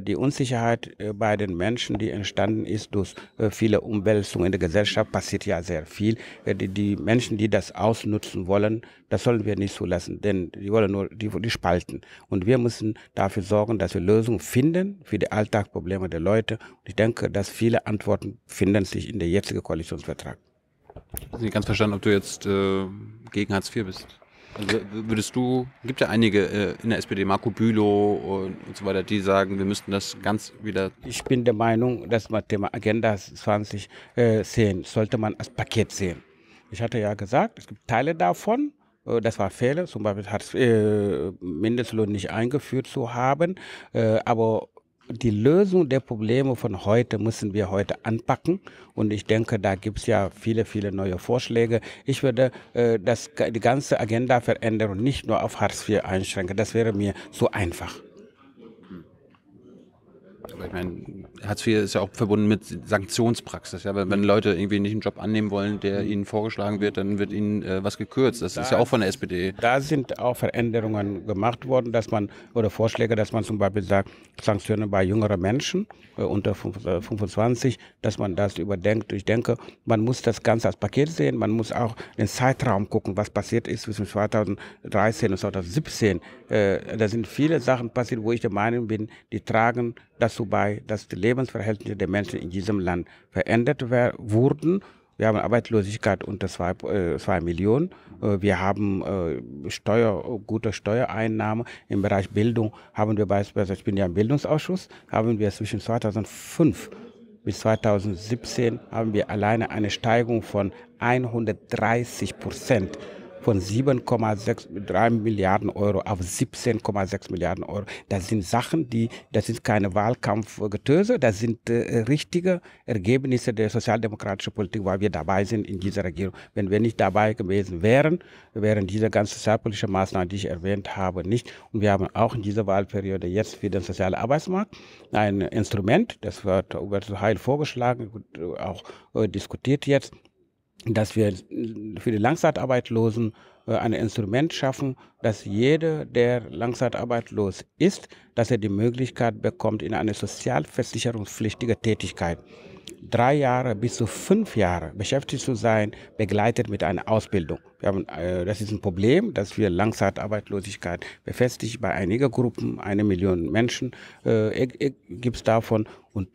die Unsicherheit äh, bei den Menschen, die entstanden ist durch äh, viele Umwälzungen in der Gesellschaft, passiert ja sehr viel. Die, die, Menschen, die das ausnutzen wollen, das sollen wir nicht zulassen, denn die wollen nur die, die spalten. Und wir müssen dafür sorgen, dass wir Lösungen finden für die Alltagsprobleme der Leute. Und ich denke, dass viele Antworten finden sich in der jetzigen Koalitionsvertrag. Ich habe nicht ganz verstanden, ob du jetzt äh, gegen Hartz IV bist. Also würdest du, gibt ja einige äh, in der SPD, Marco Bülow und, und, so weiter, die sagen, wir müssten das ganz wieder. Ich bin der Meinung, dass man Thema Agenda 20 äh, sollte man als Paket sehen. Ich hatte ja gesagt, es gibt Teile davon, äh, das war Fehler, zum Beispiel hat äh, Mindestlohn nicht eingeführt zu haben, äh, aber die Lösung der Probleme von heute müssen wir heute anpacken. Und ich denke, da gibt es ja viele, viele neue Vorschläge. Ich würde äh, das, die ganze Agenda verändern und nicht nur auf Hartz IV einschränken. Das wäre mir so einfach. meine, Hartz IV ist ja auch verbunden mit Sanktionspraxis. Ja? Wenn, wenn Leute irgendwie nicht einen Job annehmen wollen, der mhm. ihnen vorgeschlagen wird, dann wird ihnen äh, was gekürzt. Das da, ist ja auch von der SPD. Da sind auch Veränderungen gemacht worden, dass man, oder Vorschläge, dass man zum Beispiel sagt, Sanktionen bei jüngeren Menschen äh, unter 25, äh, dass man das überdenkt. Ich denke, man muss das Ganze als Paket sehen. Man muss auch den Zeitraum gucken, was passiert ist zwischen 2013 und 2017. Äh, da sind viele Sachen passiert, wo ich der Meinung bin, die tragen dazu bei, dass die Lebensverhältnisse der Menschen in diesem Land verändert wurden. Wir haben Arbeitslosigkeit unter zwei, äh, zwei Millionen. Äh, wir haben äh, Steuer, gute Steuereinnahmen. Im Bereich Bildung haben wir beispielsweise, ich bin ja im Bildungsausschuss, haben wir zwischen 2005 bis 2017 haben wir alleine eine Steigerung von 130 Prozent von 7,3 Milliarden Euro auf 17,6 Milliarden Euro. Das sind Sachen, die, das sind keine Wahlkampfgetöse, das sind äh, richtige Ergebnisse der sozialdemokratischen Politik, weil wir dabei sind in dieser Regierung. Wenn wir nicht dabei gewesen wären, wären diese ganzen sozialpolitischen Maßnahmen, die ich erwähnt habe, nicht. Und wir haben auch in dieser Wahlperiode jetzt für den sozialen Arbeitsmarkt ein Instrument, das wird, wird heil vorgeschlagen, auch äh, diskutiert jetzt dass wir für die Langzeitarbeitslosen äh, ein Instrument schaffen, dass jeder, der langzeitarbeitslos ist, dass er die Möglichkeit bekommt, in eine sozialversicherungspflichtige Tätigkeit drei Jahre bis zu fünf Jahre beschäftigt zu sein, begleitet mit einer Ausbildung. Haben, äh, das ist ein Problem, dass wir Langzeitarbeitslosigkeit befestigt bei einigen Gruppen, eine Million Menschen äh, gibt es davon und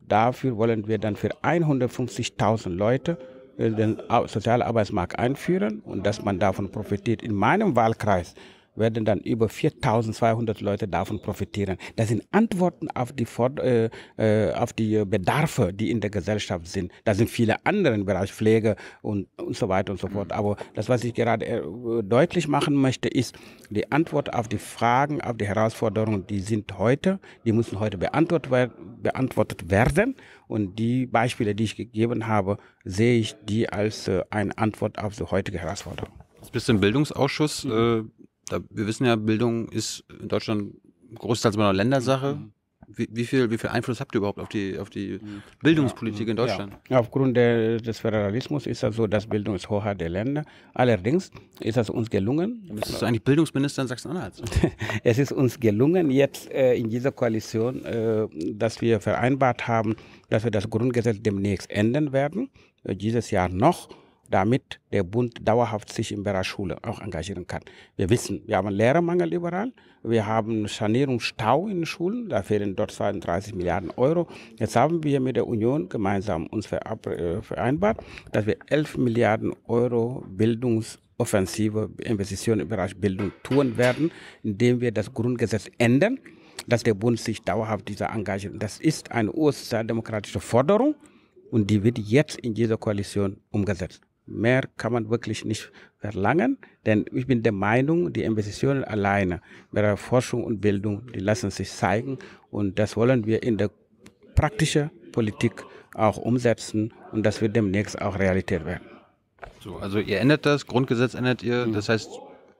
dafür wollen wir dann für 150.000 Leute den Sozialarbeitsmarkt einführen und dass man davon profitiert. In meinem Wahlkreis werden dann über 4200 Leute davon profitieren. Das sind Antworten auf die, äh, äh, auf die Bedarfe, die in der Gesellschaft sind. Da sind viele andere im Bereich Pflege und, und so weiter und so fort. Aber das, was ich gerade äh, deutlich machen möchte, ist die Antwort auf die Fragen, auf die Herausforderungen, die sind heute, die müssen heute beantwortet, beantwortet werden. Und die Beispiele, die ich gegeben habe, sehe ich die als äh, eine Antwort auf die heutige Herausforderung. Jetzt bist du im Bildungsausschuss. Mhm. Äh, da, wir wissen ja, Bildung ist in Deutschland großteils immer noch Ländersache. Mhm. Wie, wie, viel, wie viel Einfluss habt ihr überhaupt auf die, auf die. Bildungspolitik in Deutschland? Ja. Aufgrund der, des Föderalismus ist es so, dass Bildung ist Hoheit der Länder. Allerdings ist es uns gelungen. Müsstest du eigentlich Bildungsminister in Sachsen-Anhalt Es ist uns gelungen, jetzt äh, in dieser Koalition, äh, dass wir vereinbart haben, dass wir das Grundgesetz demnächst ändern werden, äh, dieses Jahr noch damit der Bund dauerhaft sich im Bereich Schule auch engagieren kann. Wir wissen, wir haben Lehrermangel überall, wir haben Sanierungsstau in den Schulen, da fehlen dort 32 Milliarden Euro. Jetzt haben wir mit der Union gemeinsam uns äh, vereinbart, dass wir 11 Milliarden Euro Bildungsoffensive Investitionen im Bereich Bildung tun werden, indem wir das Grundgesetz ändern, dass der Bund sich dauerhaft dieser engagiert. Das ist eine ursozialdemokratische Forderung und die wird jetzt in dieser Koalition umgesetzt. Mehr kann man wirklich nicht verlangen, denn ich bin der Meinung, die Investitionen alleine bei der Forschung und Bildung, die lassen sich zeigen und das wollen wir in der praktischen Politik auch umsetzen und das wird demnächst auch Realität werden. So, also ihr ändert das, Grundgesetz ändert ihr, das heißt,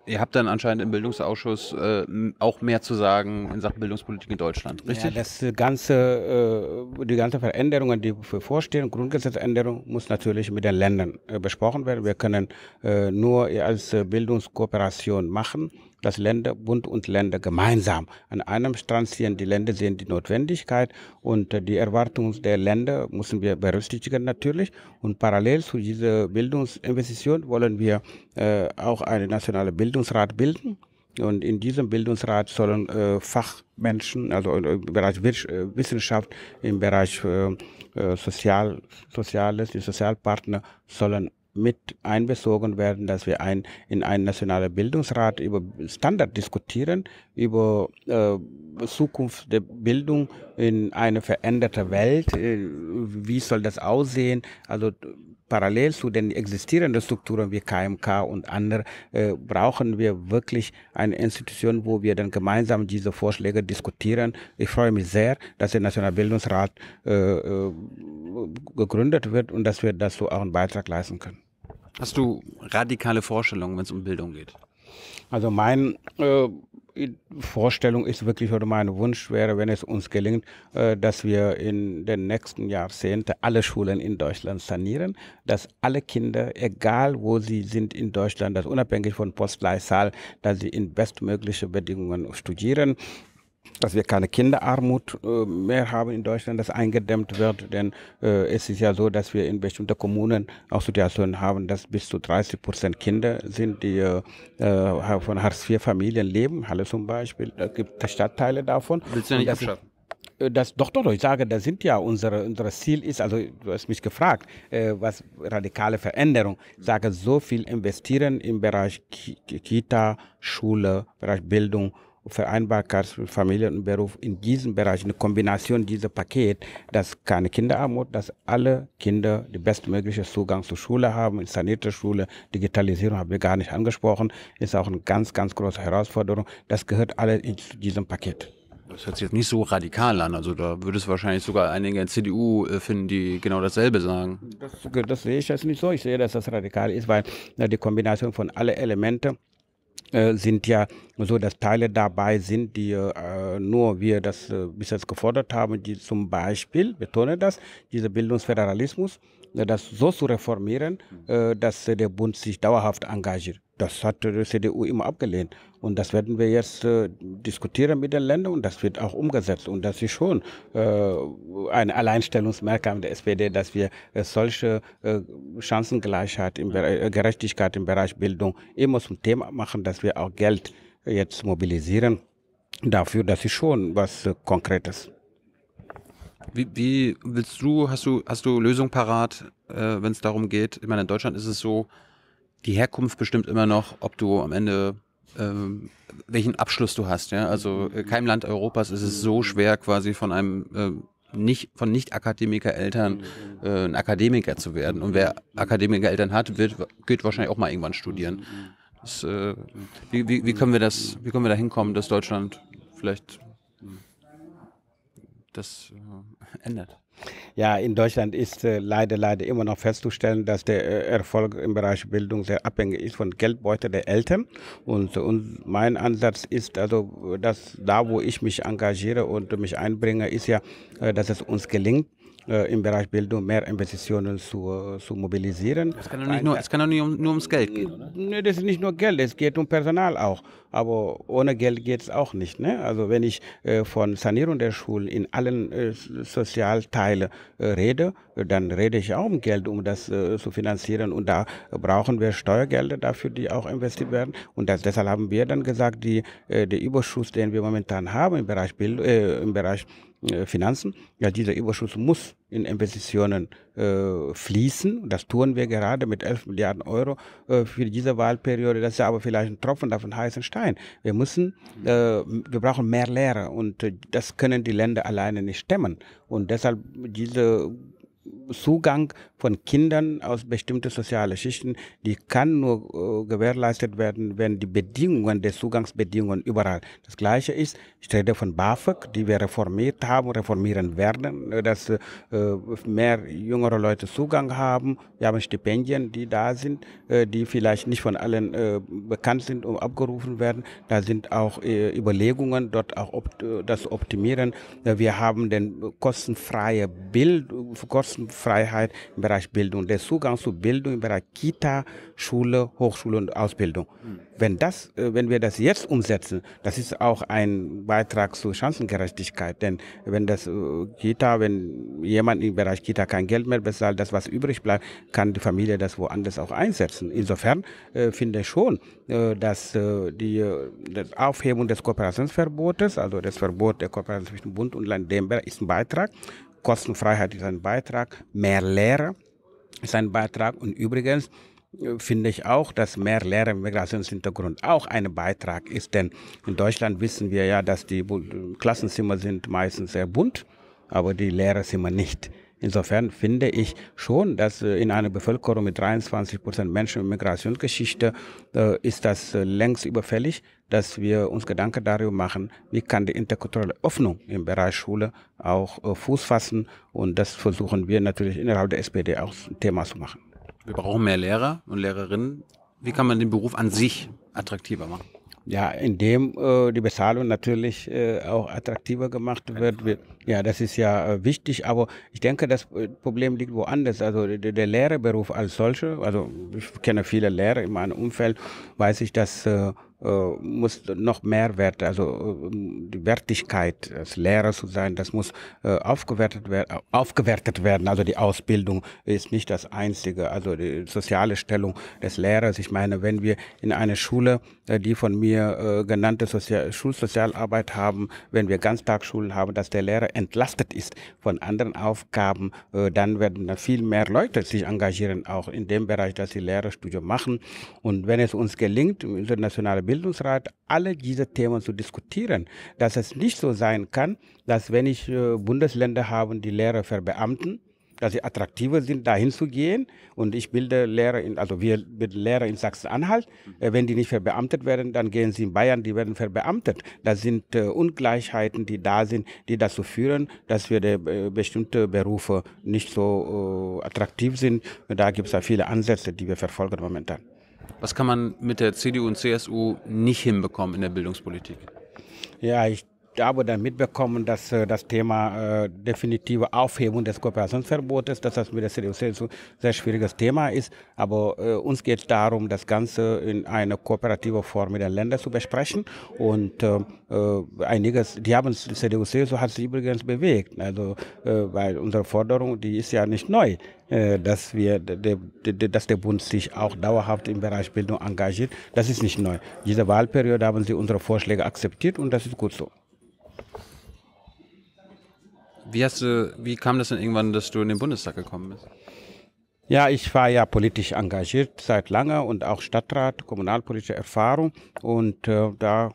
Ihr habt dann anscheinend im Bildungsausschuss äh, auch mehr zu sagen in Sachen Bildungspolitik in Deutschland, richtig? Ja, das ganze, äh, die ganzen Veränderungen, die wir vorstehen, Grundgesetzänderung, muss natürlich mit den Ländern äh, besprochen werden. Wir können äh, nur als äh, Bildungskooperation machen dass Länder, Bund und Länder gemeinsam an einem Strand ziehen. Die Länder sehen die Notwendigkeit und die Erwartungen der Länder müssen wir berücksichtigen natürlich. Und parallel zu dieser Bildungsinvestition wollen wir äh, auch einen nationalen Bildungsrat bilden. Und in diesem Bildungsrat sollen äh, Fachmenschen, also im Bereich äh, Wissenschaft, im Bereich äh, äh, Sozial, Soziales, die Sozialpartner sollen mit einbezogen werden, dass wir ein, in einen nationalen Bildungsrat über Standard diskutieren, über äh, Zukunft der Bildung in eine veränderte Welt. Äh, wie soll das aussehen? Also parallel zu den existierenden Strukturen wie KMK und andere äh, brauchen wir wirklich eine Institution, wo wir dann gemeinsam diese Vorschläge diskutieren. Ich freue mich sehr, dass der Nationale Bildungsrat äh, äh, gegründet wird und dass wir dazu auch einen Beitrag leisten können. Hast du radikale Vorstellungen, wenn es um Bildung geht? Also mein äh, Vorstellung ist wirklich oder mein Wunsch wäre, wenn es uns gelingt, äh, dass wir in den nächsten Jahrzehnten alle Schulen in Deutschland sanieren, dass alle Kinder, egal wo sie sind in Deutschland, dass unabhängig von Postleitzahl, dass sie in bestmöglichen Bedingungen studieren dass wir keine Kinderarmut äh, mehr haben in Deutschland, das eingedämmt wird. Denn äh, es ist ja so, dass wir in bestimmten Kommunen auch Situationen haben, dass bis zu 30 Prozent Kinder sind, die äh, von Hartz-IV-Familien leben. Halle zum Beispiel, da gibt es Stadtteile davon. Willst du nicht abschaffen? Äh, das, doch, doch, ich sage, das sind ja unsere, unser Ziel ist, also du hast mich gefragt, äh, was radikale Veränderung. Ich sage, so viel investieren im Bereich Kita, Schule, Bereich Bildung Vereinbarkeit von Familie und Beruf in diesem Bereich, eine Kombination dieser Paket, dass keine Kinderarmut, dass alle Kinder den bestmöglichen Zugang zur Schule haben, sanierte Schule, Digitalisierung habe ich gar nicht angesprochen, ist auch eine ganz, ganz große Herausforderung. Das gehört alle in diesem Paket. Das hört sich jetzt nicht so radikal an. Also da würde es wahrscheinlich sogar einige in CDU äh, finden, die genau dasselbe sagen. Das, das sehe ich jetzt nicht so. Ich sehe, dass das radikal ist, weil na, die Kombination von alle Elemente äh, sind ja so, dass Teile dabei sind, die äh, nur wir das äh, bis jetzt gefordert haben, die zum Beispiel, betone das, dieser Bildungsföderalismus, äh, das so zu reformieren, äh, dass der Bund sich dauerhaft engagiert. Das hat die CDU immer abgelehnt. Und das werden wir jetzt äh, diskutieren mit den Ländern und das wird auch umgesetzt. Und das ist schon äh, ein Alleinstellungsmerkmal der SPD, dass wir äh, solche äh, Chancengleichheit, im Bereich, äh, Gerechtigkeit im Bereich Bildung immer zum Thema machen, dass wir auch Geld jetzt mobilisieren dafür. Das ist schon was äh, Konkretes. Wie, wie, willst du, hast du, hast du Lösung parat, wenn es darum geht? Ich meine, in Deutschland ist es so, die Herkunft bestimmt immer noch, ob du am Ende ähm, welchen Abschluss du hast. Ja? Also äh, keinem Land Europas ist es so schwer, quasi von einem äh, nicht von Nicht-Akademiker-Eltern äh, ein Akademiker zu werden. Und wer Akademiker-Eltern hat, wird, wird wahrscheinlich auch mal irgendwann studieren. Das, äh, wie, wie, wie können wir das, wie können wir da hinkommen, dass Deutschland vielleicht das äh, ändert? Ja, in Deutschland ist äh, leider, leider immer noch festzustellen, dass der äh, Erfolg im Bereich Bildung sehr abhängig ist von Geldbeutel der Eltern. Und, und mein Ansatz ist also, dass da, wo ich mich engagiere und mich einbringe, ist ja, äh, dass es uns gelingt, im Bereich Bildung mehr Investitionen zu, zu mobilisieren. Es kann doch nicht, nur, es kann doch nicht um, nur ums Geld gehen, oder? Nee, das ist nicht nur Geld, es geht um Personal auch. Aber ohne Geld geht es auch nicht. Ne? Also wenn ich äh, von Sanierung der Schulen in allen äh, Sozialteilen äh, rede, dann rede ich auch um Geld, um das äh, zu finanzieren. Und da brauchen wir Steuergelder dafür, die auch investiert werden. Und das, deshalb haben wir dann gesagt, die, äh, der Überschuss, den wir momentan haben im Bereich, Bild, im Bereich äh, Finanzen. Ja, dieser Überschuss muss in Investitionen äh, fließen. Das tun wir gerade mit 11 Milliarden Euro äh, für diese Wahlperiode. Das ist aber vielleicht ein Tropfen auf den heißen Stein. Wir müssen, äh, wir brauchen mehr Lehrer und äh, das können die Länder alleine nicht stemmen. Und deshalb diese Zugang von Kindern aus bestimmten sozialen Schichten, die kann nur äh, gewährleistet werden, wenn die Bedingungen, die Zugangsbedingungen überall das Gleiche ist. Ich rede von BAföG, die wir reformiert haben, reformieren werden, äh, dass äh, mehr jüngere Leute Zugang haben. Wir haben Stipendien, die da sind, äh, die vielleicht nicht von allen äh, bekannt sind und abgerufen werden. Da sind auch äh, Überlegungen, dort auch op das optimieren. wir haben den kostenfreie Bild, Kostenfreiheit im Bereich Bildung, der Zugang zu Bildung im Bereich Kita, Schule, Hochschule und Ausbildung. Mhm. Wenn das, äh, wenn wir das jetzt umsetzen, das ist auch ein Beitrag zur Chancengerechtigkeit. Denn wenn das äh, Kita, wenn jemand im Bereich Kita kein Geld mehr bezahlt, das was übrig bleibt, kann die Familie das woanders auch einsetzen. Insofern äh, finde ich schon, äh, dass äh, die das Aufhebung des Kooperationsverbotes, also das Verbot der Kooperation zwischen Bund und Land, ist ein Beitrag. Kostenfreiheit ist ein Beitrag, mehr Lehrer ist ein Beitrag und übrigens äh, finde ich auch, dass mehr Lehrer mit Migrationshintergrund auch ein Beitrag ist, denn in Deutschland wissen wir ja, dass die Klassenzimmer sind meistens sehr bunt, aber die Lehrerzimmer nicht. Insofern finde ich schon, dass äh, in einer Bevölkerung mit 23 Prozent Menschen mit Migrationsgeschichte äh, ist das längst überfällig, dass wir uns Gedanken darüber machen, wie kann die interkulturelle Öffnung im Bereich Schule auch Fuß fassen. Und das versuchen wir natürlich innerhalb der SPD auch ein Thema zu machen. Wir brauchen mehr Lehrer und Lehrerinnen. Wie kann man den Beruf an sich attraktiver machen? Ja, indem äh, die Bezahlung natürlich äh, auch attraktiver gemacht wird. Ja, das ist ja äh, wichtig, aber ich denke, das äh, Problem liegt woanders. Also der, der Lehrerberuf als solcher, also ich kenne viele Lehrer in meinem Umfeld, weiß ich, dass äh, äh, muss noch mehr Wert, also äh, die Wertigkeit als Lehrer zu sein, das muss äh, aufgewertet, werden, aufgewertet werden. Also die Ausbildung ist nicht das Einzige. Also die soziale Stellung des Lehrers. Ich meine, wenn wir in einer Schule, die von mir genannte Sozial Schulsozialarbeit haben, wenn wir Ganztagsschulen haben, dass der Lehrer entlastet ist von anderen Aufgaben, dann werden da viel mehr Leute sich engagieren, auch in dem Bereich, dass sie Lehrerstudium machen. Und wenn es uns gelingt, internationale Bildung Bildungsrat alle diese Themen zu diskutieren, dass es nicht so sein kann, dass wenn ich äh, Bundesländer habe, die Lehrer verbeamten, dass sie attraktiver sind, dahin zu gehen. Und ich bilde Lehrer, in, also wir bilden Lehrer in Sachsen-Anhalt. Äh, wenn die nicht verbeamtet werden, dann gehen sie in Bayern, die werden verbeamtet. Das sind äh, Ungleichheiten, die da sind, die dazu führen, dass wir bestimmte Berufe nicht so attraktiv sind. Da gibt es ja viele Ansätze, die wir verfolgen momentan. Was kann man mit der CDU und CSU nicht hinbekommen in der Bildungspolitik? Ja, ich habe dann mitbekommen, dass äh, das Thema äh, definitive Aufhebung des Kooperationsverbotes, dass das mit der CDU ein sehr schwieriges Thema ist. Aber äh, uns geht es darum, das Ganze in eine kooperative Form mit den Ländern zu besprechen. Und äh, äh einiges, die haben die CDU CSU hat sich übrigens bewegt. Also äh, weil unsere Forderung, die ist ja nicht neu äh, dass wir, dass der Bund sich auch dauerhaft im Bereich Bildung engagiert. Das ist nicht neu. Diese Wahlperiode haben sie unsere Vorschläge akzeptiert und das ist gut so. Wie, hast du, wie kam das denn irgendwann, dass du in den Bundestag gekommen bist? Ja, ich war ja politisch engagiert seit langer und auch Stadtrat, kommunalpolitische Erfahrung. Und äh, da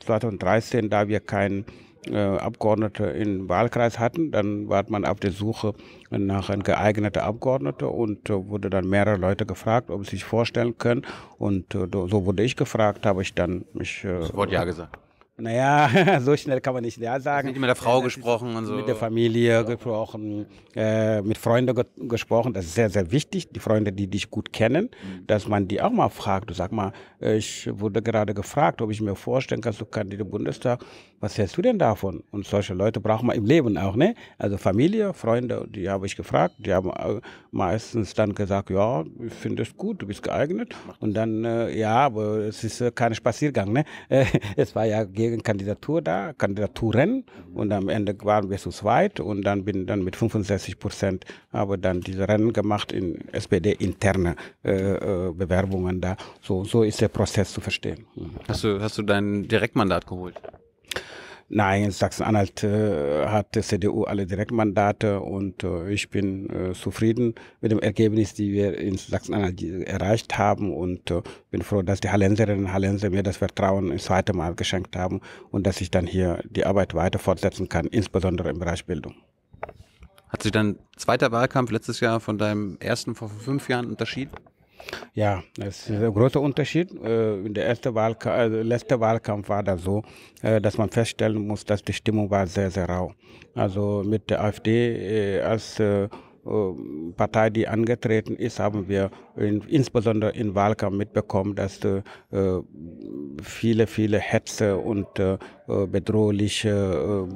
2013, da wir keinen äh, Abgeordnete im Wahlkreis hatten, dann war man auf der Suche nach einem geeigneten Abgeordneten und äh, wurde dann mehrere Leute gefragt, ob sie sich vorstellen können. Und äh, so wurde ich gefragt, habe ich dann mich. Äh, das Wort ja gesagt. Naja, so schnell kann man nicht ja sagen. Nicht mit der Frau gesprochen und so. Mit der Familie gesprochen, äh, mit Freunden ge gesprochen. Das ist sehr, sehr wichtig. Die Freunde, die dich gut kennen, mhm. dass man die auch mal fragt. Du sag mal, ich wurde gerade gefragt, ob ich mir vorstellen kann, du Kandidat Bundestag. Was hältst du denn davon? Und solche Leute braucht man im Leben auch, ne? Also Familie, Freunde, die habe ich gefragt. Die haben äh, meistens dann gesagt, ja, ich finde es gut, du bist geeignet. Und dann, äh, ja, aber es ist äh, kein Spaziergang, ne? es war ja Gegenkandidatur da, Kandidaturen und am Ende waren wir zu zweit und dann bin dann mit 65 Prozent habe dann diese Rennen gemacht in SPD interne äh, äh, Bewerbungen da. So, so ist der Prozess zu verstehen. Mhm. Hast du, hast du dein Direktmandat geholt? Nein, Sachsen-Anhalt äh, hat die CDU alle Direktmandate und äh, ich bin äh, zufrieden mit dem Ergebnis, die wir in Sachsen-Anhalt erreicht haben und äh, bin froh, dass die Hallenserinnen und Hallenser mir das Vertrauen ein zweites Mal geschenkt haben und dass ich dann hier die Arbeit weiter fortsetzen kann, insbesondere im Bereich Bildung. Hat sich dein zweiter Wahlkampf letztes Jahr von deinem ersten vor fünf Jahren unterschieden? Ja, das ist ein großer Unterschied. Äh, in der ersten Wahlkampf, also letzte Wahlkampf war das so, äh, dass man feststellen muss, dass die Stimmung war sehr, sehr rau. Also mit der AfD als Partei, die angetreten ist, haben wir in, insbesondere im Wahlkampf mitbekommen, dass äh, viele, viele Hetze und äh, bedrohliche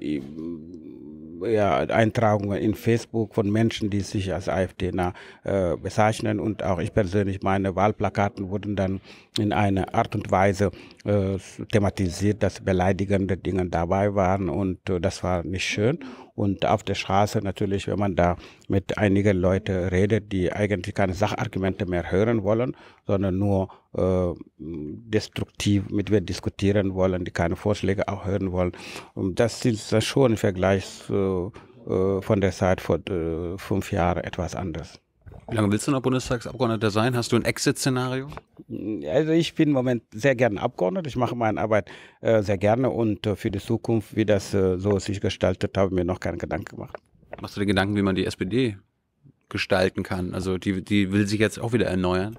äh, ja, Eintragungen in Facebook von Menschen, die sich als AfD äh, bezeichnen. Und auch ich persönlich, meine Wahlplakaten wurden dann in einer Art und Weise äh, thematisiert, dass beleidigende Dinge dabei waren. Und äh, das war nicht schön. Und auf der Straße natürlich, wenn man da mit einigen Leuten redet, die eigentlich keine Sachargumente mehr hören wollen, sondern nur äh, destruktiv mit mir diskutieren wollen, die keine Vorschläge auch hören wollen. Und das ist schon im Vergleich äh, von der Zeit vor äh, fünf Jahren etwas anders. Wie lange willst du noch Bundestagsabgeordneter sein? Hast du ein Exit-Szenario? Also ich bin im Moment sehr gerne Abgeordneter. Ich mache meine Arbeit äh, sehr gerne und äh, für die Zukunft, wie das äh, so sich gestaltet, habe ich mir noch keinen Gedanken gemacht. Machst du dir Gedanken, wie man die SPD gestalten kann? Also die, die will sich jetzt auch wieder erneuern.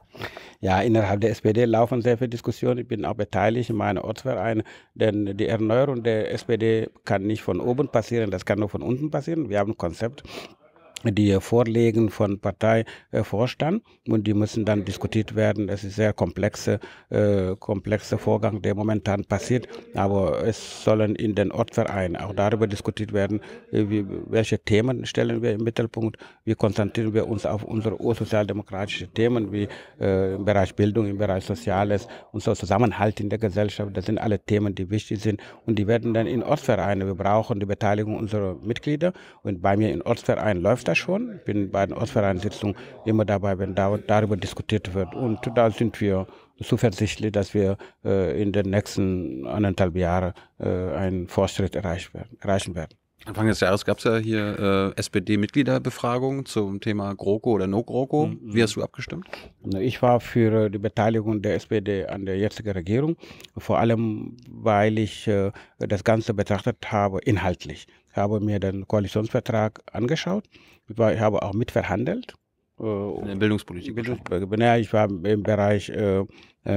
Ja, innerhalb der SPD laufen sehr viele Diskussionen. Ich bin auch beteiligt in meinem Ortsverein, denn die Erneuerung der SPD kann nicht von oben passieren, das kann nur von unten passieren. Wir haben ein Konzept die Vorlegen von Parteivorstand und die müssen dann diskutiert werden. Es ist ein sehr komplexe, äh, komplexer Vorgang, der momentan passiert, aber es sollen in den Ortsvereinen auch darüber diskutiert werden, äh, wie, welche Themen stellen wir im Mittelpunkt, wie konzentrieren wir uns auf unsere ursozialdemokratischen Themen wie äh, im Bereich Bildung, im Bereich Soziales, unser Zusammenhalt in der Gesellschaft. Das sind alle Themen, die wichtig sind und die werden dann in Ortsvereinen. Wir brauchen die Beteiligung unserer Mitglieder und bei mir in Ortsvereinen läuft das schon. Ich bin bei den Ortsvereinssitzungen immer dabei, wenn da, darüber diskutiert wird. Und da sind wir zuversichtlich, dass wir äh, in den nächsten anderthalb Jahren äh, einen Fortschritt erreichen werden. Erreichen werden. Anfang des Jahres gab es ja hier äh, SPD-Mitgliederbefragung zum Thema GroKo oder No-GroKo. Mhm. Wie hast du abgestimmt? Ich war für die Beteiligung der SPD an der jetzigen Regierung, vor allem weil ich äh, das Ganze betrachtet habe inhaltlich. Ich habe mir den Koalitionsvertrag angeschaut ich, war, ich habe auch mitverhandelt. Äh, in der Bildungspolitik. Bildungs ich war im Bereich äh,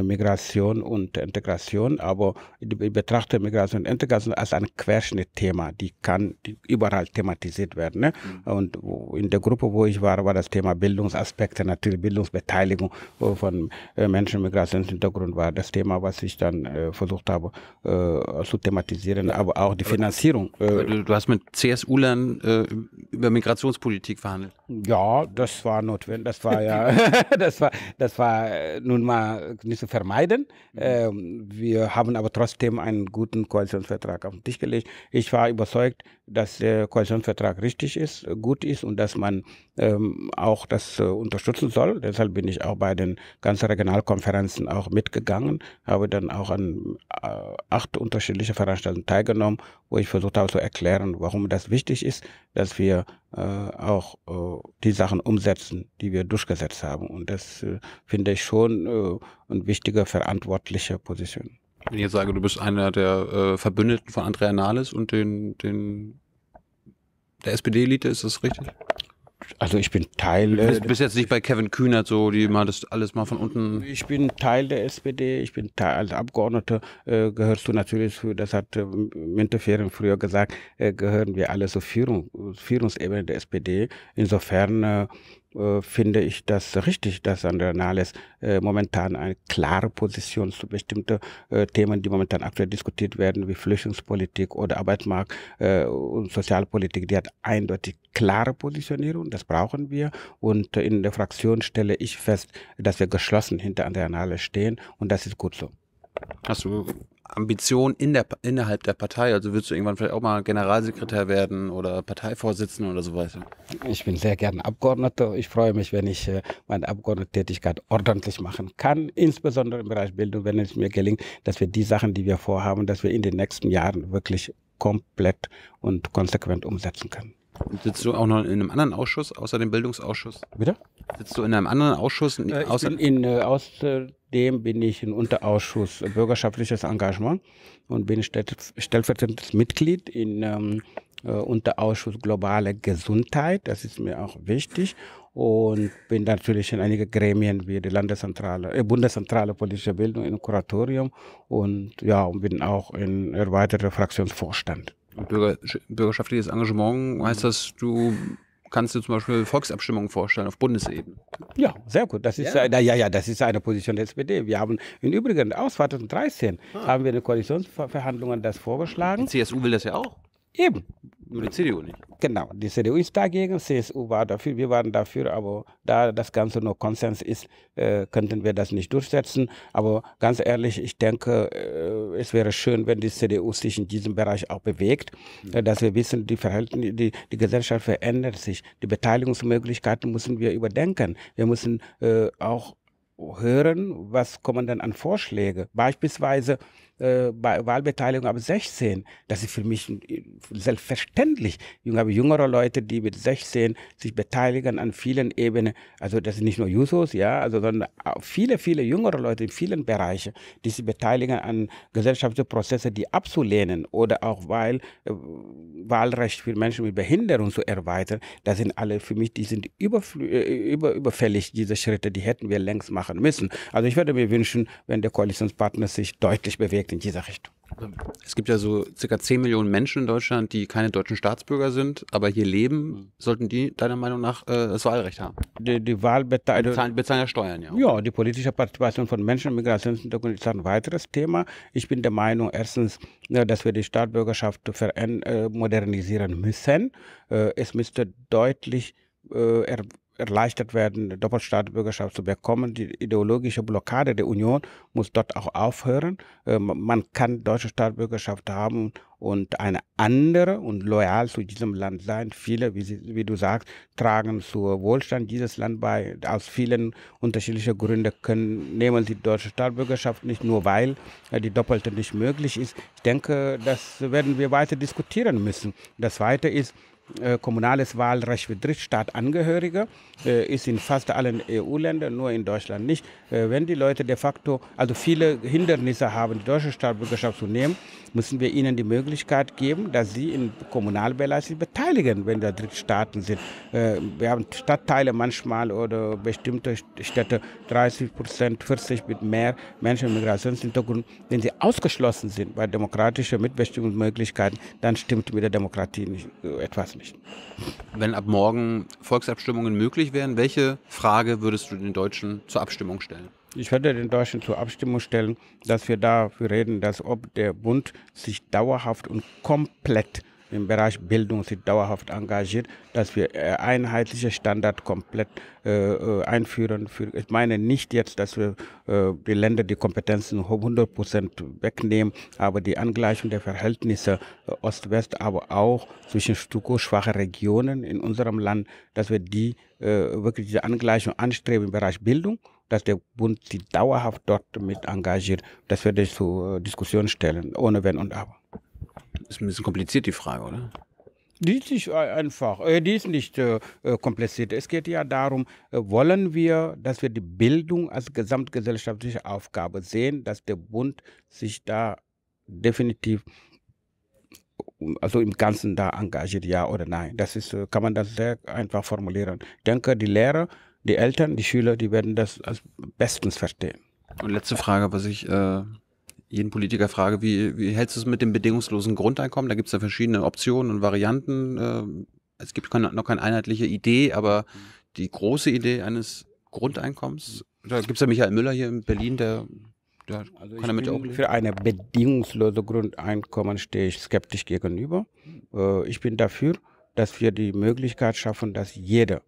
Migration und Integration, aber ich betrachte Migration und Integration als ein Querschnittthema, die kann überall thematisiert werden. Ne? Mhm. Und in der Gruppe, wo ich war, war das Thema Bildungsaspekte, natürlich Bildungsbeteiligung von äh, Menschen mit Migrationshintergrund war das Thema, was ich dann äh, versucht habe äh, zu thematisieren, aber auch die Finanzierung. Äh, du, du, hast mit CSU-Lern äh, über Migrationspolitik verhandelt. Ja, das war notwendig. Das war ja, das war, das war nun mal nicht zu vermeiden. Mhm. Ähm, wir haben aber trotzdem einen guten Koalitionsvertrag auf den Tisch gelegt. Ich war überzeugt, dass der Koalitionsvertrag richtig ist, gut ist und dass man ähm, auch das äh, unterstützen soll. Deshalb bin ich auch bei den ganzen Regionalkonferenzen auch mitgegangen, habe dann auch an äh, acht unterschiedliche Veranstaltungen teilgenommen, wo ich versucht habe zu erklären, warum das wichtig ist, dass wir äh, auch äh, die Sachen umsetzen, die wir durchgesetzt haben. Und das äh, finde ich schon äh, eine wichtige verantwortliche Position. Wenn ich jetzt sage, du bist einer der äh, Verbündeten von Andrea Nahles und den, den der SPD-Elite, ist das richtig? Also ich bin Teil. Du bist, bist, jetzt nicht bei Kevin Kühnert so, die mal das alles mal von unten. Ich bin Teil der SPD, ich bin Teil als Abgeordneter, äh, gehörst du natürlich, das hat äh, Winterferien früher gesagt, äh, gehören wir alle zur Führung, Führungsebene der SPD. Insofern äh, finde ich das richtig, dass Andrea Nahles äh, momentan eine klare Position zu bestimmten äh, Themen, die momentan aktuell diskutiert werden, wie Flüchtlingspolitik oder Arbeitsmarkt äh, und Sozialpolitik, die hat eindeutig klare Positionierung, das brauchen wir. Und in der Fraktion stelle ich fest, dass wir geschlossen hinter Andrea Nahles stehen und das ist gut so. Hast du Ambition in der, innerhalb der Partei? Also würdest du irgendwann vielleicht auch mal Generalsekretär werden oder Parteivorsitzender oder so weiter? Ich bin sehr gerne Abgeordneter. Ich freue mich, wenn ich äh, meine Abgeordnetentätigkeit ordentlich machen kann, insbesondere im Bereich Bildung, wenn es mir gelingt, dass wir die Sachen, die wir vorhaben, dass wir in den nächsten Jahren wirklich komplett und konsequent umsetzen können. Und sitzt du auch noch in einem anderen Ausschuss, außer dem Bildungsausschuss? Bitte? Sitzt du in einem anderen Ausschuss? Äh, ich bin in, äh, außerdem bin ich im Unterausschuss Bürgerschaftliches Engagement und bin stellvertretendes Mitglied in ähm, äh, Unterausschuss Globale Gesundheit. Das ist mir auch wichtig. Und bin natürlich in einige Gremien wie die Landeszentrale, äh, Bundeszentrale Politische Bildung im Kuratorium und ja, und bin auch in erweiterter Fraktionsvorstand. Bürger, bürgerschaftliches Engagement heißt das, du kannst dir zum Beispiel Volksabstimmungen vorstellen auf Bundesebene. Ja, sehr gut. Das ist ja, ja, ja, das ist eine Position der SPD. Wir haben im Übrigen aus 2013 ah. haben wir in den Koalitionsverhandlungen das vorgeschlagen. Die CSU will das ja auch. Eben. Nur die CDU nicht. Genau, die CDU ist dagegen, CSU war dafür, wir waren dafür, aber da das Ganze nur Konsens ist, äh, könnten wir das nicht durchsetzen. Aber ganz ehrlich, ich denke, äh, es wäre schön, wenn die CDU sich in diesem Bereich auch bewegt, mhm. äh, dass wir wissen, die Verhältnisse, die, die Gesellschaft verändert sich. Die Beteiligungsmöglichkeiten müssen wir überdenken. Wir müssen äh, auch hören, was kommen denn an Vorschläge. Beispielsweise äh, bei Wahlbeteiligung ab 16. Das ist für mich selbstverständlich. Ich habe jüngere Leute, die mit 16 sich beteiligen an vielen Ebenen. Also das sind nicht nur Jusos, ja, also sondern viele, viele jüngere Leute in vielen Bereichen, die sich beteiligen an gesellschaftlichen Prozessen, die abzulehnen oder auch weil äh, Wahlrecht für Menschen mit Behinderung zu erweitern. Das sind alle für mich, die sind äh, über, überfällig, diese Schritte, die hätten wir längst machen müssen. Also ich würde mir wünschen, wenn der Koalitionspartner sich deutlich bewegt in dieser Richtung. Es gibt ja so circa 10 Millionen Menschen in Deutschland, die keine deutschen Staatsbürger sind, aber hier leben. Sollten die deiner Meinung nach äh, das Wahlrecht haben? Die, die Wahlbeteiligung. Bezahlen, bezahlen ja Steuern, ja. Ja, die politische Partizipation von Menschen mit Migrationshintergrund ist ein weiteres Thema. Ich bin der Meinung, erstens, dass wir die Staatsbürgerschaft äh, modernisieren müssen. Äh, es müsste deutlich äh, erleichtert werden, Doppelstaatsbürgerschaft zu bekommen. Die ideologische Blockade der Union muss dort auch aufhören. Ähm, man kann deutsche Staatsbürgerschaft haben und eine andere und loyal zu diesem Land sein. Viele, wie, sie, wie du sagst, tragen zur Wohlstand dieses Land bei. Aus vielen unterschiedlichen Gründen können, nehmen sie deutsche Staatsbürgerschaft nicht nur, weil die doppelte nicht möglich ist. Ich denke, das werden wir weiter diskutieren müssen. Das Zweite ist, äh, kommunales Wahlrecht für Drittstaatangehörige äh, ist in fast allen EU-Ländern, nur in Deutschland nicht. Äh, wenn die Leute de facto, also viele Hindernisse haben, die deutsche Staatsbürgerschaft zu nehmen, müssen wir ihnen die Möglichkeit geben, dass sie in Kommunalbereich sich beteiligen, wenn da Drittstaaten sind. Äh, wir haben Stadtteile manchmal oder bestimmte Städte 30 Prozent, 40 mit mehr Menschen mit Migrationshintergrund. Wenn sie ausgeschlossen sind bei demokratischen Mitbestimmungsmöglichkeiten, dann stimmt mit der Demokratie nicht, äh, etwas nicht. Wenn ab morgen Volksabstimmungen möglich wären, welche Frage würdest du den Deutschen zur Abstimmung stellen? Ich werde den Deutschen zur Abstimmung stellen, dass wir dafür reden, dass ob der Bund sich dauerhaft und komplett im Bereich Bildung sich dauerhaft engagiert, dass wir äh, einheitliche Standard komplett äh, äh, einführen. Für, ich meine nicht jetzt, dass wir äh, die Länder die Kompetenzen 100 Prozent wegnehmen, aber die Angleichung der Verhältnisse äh, Ost-West, aber auch zwischen strukturschwachen Regionen in unserem Land, dass wir die äh, wirklich diese Angleichung anstreben im Bereich Bildung dass der Bund sich dauerhaft dort mit engagiert. Das werde ich zur Diskussion stellen, ohne Wenn und Aber. Ist ein bisschen kompliziert, die Frage, oder? Die ist nicht einfach, äh, die ist nicht äh, äh, kompliziert. Es geht ja darum, äh, wollen wir, dass wir die Bildung als gesamtgesellschaftliche Aufgabe sehen, dass der Bund sich da definitiv, also im Ganzen da engagiert, ja oder nein. Das ist, äh, kann man das sehr einfach formulieren. Ich denke, die Lehrer, die Eltern, die Schüler, die werden das als bestens verstehen. Und letzte Frage, was ich äh, jeden Politiker frage, wie, wie hältst du es mit dem bedingungslosen Grundeinkommen? Da gibt es ja verschiedene Optionen und Varianten. Äh, es gibt noch keine einheitliche Idee, aber die große Idee eines Grundeinkommens, da gibt es ja Michael Müller hier in Berlin, der, der also kann damit auch leben. Für eine bedingungslose Grundeinkommen stehe ich skeptisch gegenüber. Äh, ich bin dafür, dass wir die Möglichkeit schaffen, dass jeder,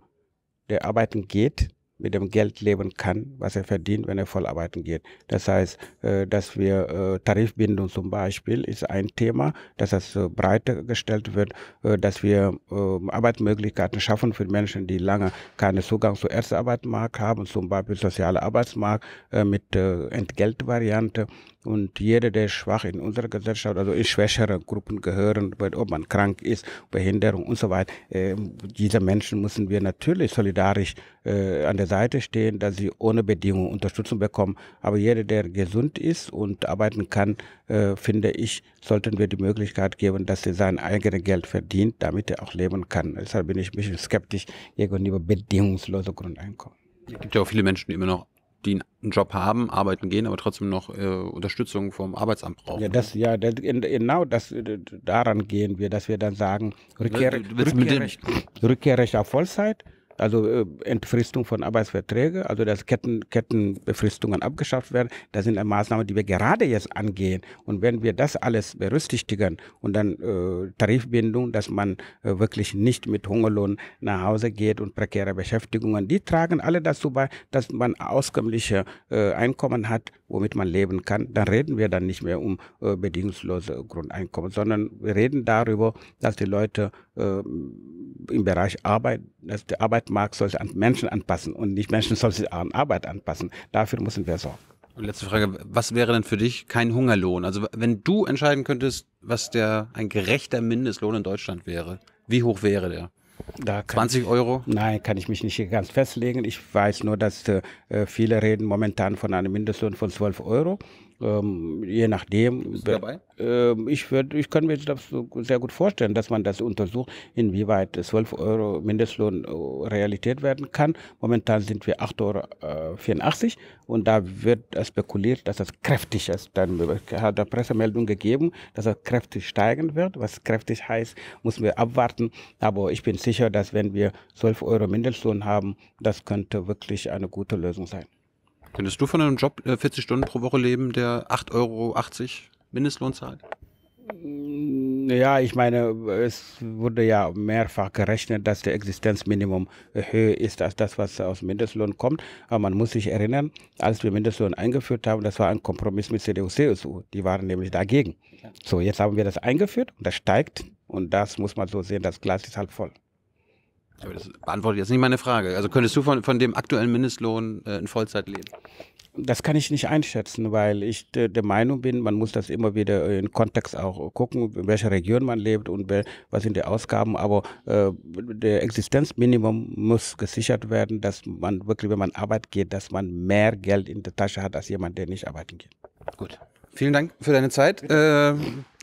der arbeiten geht, mit dem Geld leben kann, was er verdient, wenn er voll arbeiten geht. Das heißt, äh, dass wir äh, Tarifbindung zum Beispiel ist ein Thema, dass das äh, breiter gestellt wird, dass wir Arbeitsmöglichkeiten schaffen für Menschen, die lange keinen Zugang zu Erstarbeitsmarkt haben, zum Beispiel soziale Arbeitsmarkt mit Entgeltvariante und jeder, der schwach in unserer Gesellschaft, also in schwächere Gruppen gehören, ob man krank ist, Behinderung und so weiter, äh, diese Menschen müssen wir natürlich solidarisch äh, an der Seite stehen, dass sie ohne Bedingungen Unterstützung bekommen. Aber jeder, der gesund ist und arbeiten kann, äh, finde ich, sollten wir die Möglichkeit geben, dass er sein eigenes Geld verdient, damit er auch leben kann. Deshalb bin ich ein bisschen skeptisch gegenüber bedingungsloser Grundeinkommen. Es gibt ja auch viele Menschen, die immer noch die einen Job haben, arbeiten gehen, aber trotzdem noch äh, Unterstützung vom Arbeitsamt brauchen. Ja, das, ja das, genau das, daran gehen wir, dass wir dann sagen, Rückkehr, Rückkehrrecht, Rückkehrrecht auf Vollzeit, also äh, Entfristung von Arbeitsverträgen, also dass Ketten, Kettenbefristungen abgeschafft werden. Das sind Maßnahmen, die wir gerade jetzt angehen. Und wenn wir das alles berücksichtigen und dann äh, Tarifbindung, dass man äh, wirklich nicht mit Hungerlohn nach Hause geht und prekäre Beschäftigungen, die tragen alle dazu bei, dass man auskömmliche äh, Einkommen hat, womit man leben kann. Dann reden wir dann nicht mehr um äh, bedingungslose Grundeinkommen, sondern wir reden darüber, dass die Leute im Bereich Arbeit, dass der Arbeitsmarkt soll sich an Menschen anpassen und nicht Menschen soll sich an Arbeit anpassen. Dafür müssen wir sorgen. Und letzte Frage, was wäre denn für dich kein Hungerlohn? Also wenn du entscheiden könntest, was der ein gerechter Mindestlohn in Deutschland wäre, wie hoch wäre der? Da 20 Euro? Nein, kann ich mich nicht ganz festlegen. Ich weiß nur, dass äh, viele reden momentan von einem Mindestlohn von 12 Euro. Ähm, je nachdem. Bist du dabei? Ähm, ich, würd, ich kann mir das sehr gut vorstellen, dass man das untersucht, inwieweit 12 Euro Mindestlohn äh, Realität werden kann. Momentan sind wir 8,84 Euro und da wird spekuliert, dass das kräftig ist. Dann hat er Pressemeldung gegeben, dass er kräftig steigen wird. Was kräftig heißt, müssen wir abwarten. Aber ich bin sicher, dass wenn wir 12 Euro Mindestlohn haben, das könnte wirklich eine gute Lösung sein. Könntest du von einem Job äh, 40 Stunden pro Woche leben, der 8,80 Euro Mindestlohn zahlt? Mm, ja, ich meine, es wurde ja mehrfach gerechnet, dass der Existenzminimum höher ist als das, was aus Mindestlohn kommt. Aber man muss sich erinnern, als wir Mindestlohn eingeführt haben, das war ein Kompromiss mit CDU, CSU. Die waren nämlich dagegen. So, jetzt haben wir das eingeführt und das steigt. Und das muss man so sehen, das Glas ist halb voll. Aber das beantwortet jetzt nicht meine Frage. Also könntest du von, von dem aktuellen Mindestlohn äh, in Vollzeit leben? Das kann ich nicht einschätzen, weil ich der, Meinung bin, man muss das immer wieder in Kontext auch gucken, in welcher Region man lebt und was sind die Ausgaben. Aber äh, der Existenzminimum muss gesichert werden, dass man wirklich, wenn man Arbeit geht, dass man mehr Geld in der Tasche hat als jemand, der nicht arbeiten geht. Gut. Vielen Dank für deine Zeit. Äh,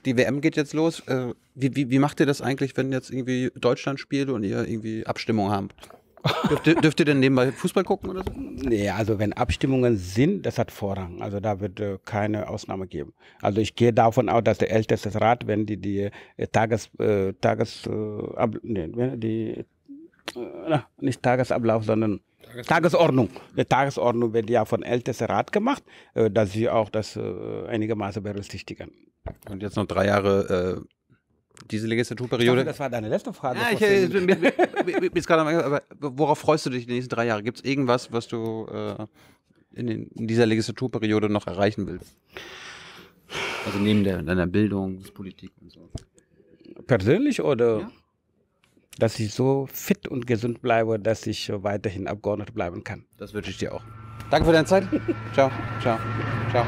die WM geht jetzt los. Äh, wie, wie, wie macht ihr das eigentlich, wenn jetzt irgendwie Deutschland spielt und ihr irgendwie Abstimmung habt? dürft, dürft, ihr denn nebenbei Fußball gucken oder so? Nee, also wenn Abstimmungen sind, das hat Vorrang. Also da wird äh, keine Ausnahme geben. Also ich gehe davon aus, dass der älteste Rat, wenn die die äh, Tages, äh, Tages, äh, ab, nee, die äh, nicht Tagesablauf, sondern Tagesordnung. Tagesordnung. Die Tagesordnung wird ja von ältester Rat gemacht, äh, dass sie auch das äh, einigermaßen berücksichtigen. Und jetzt noch drei Jahre äh, diese Legislaturperiode. das war deine letzte Frage. Ja, ich, ich, mir, mir, mir aber worauf freust du dich die nächsten drei Jahre? Gibt es irgendwas, was du äh, in, den, in, dieser Legislaturperiode noch erreichen willst? Also neben der, deiner Bildungspolitik und so. Persönlich oder? Ja. Dass ich so fit und gesund bleibe, dass ich weiterhin Abgeordneter bleiben kann. Das wünsche ich dir auch. Danke für deine Zeit. ciao, ciao, ciao.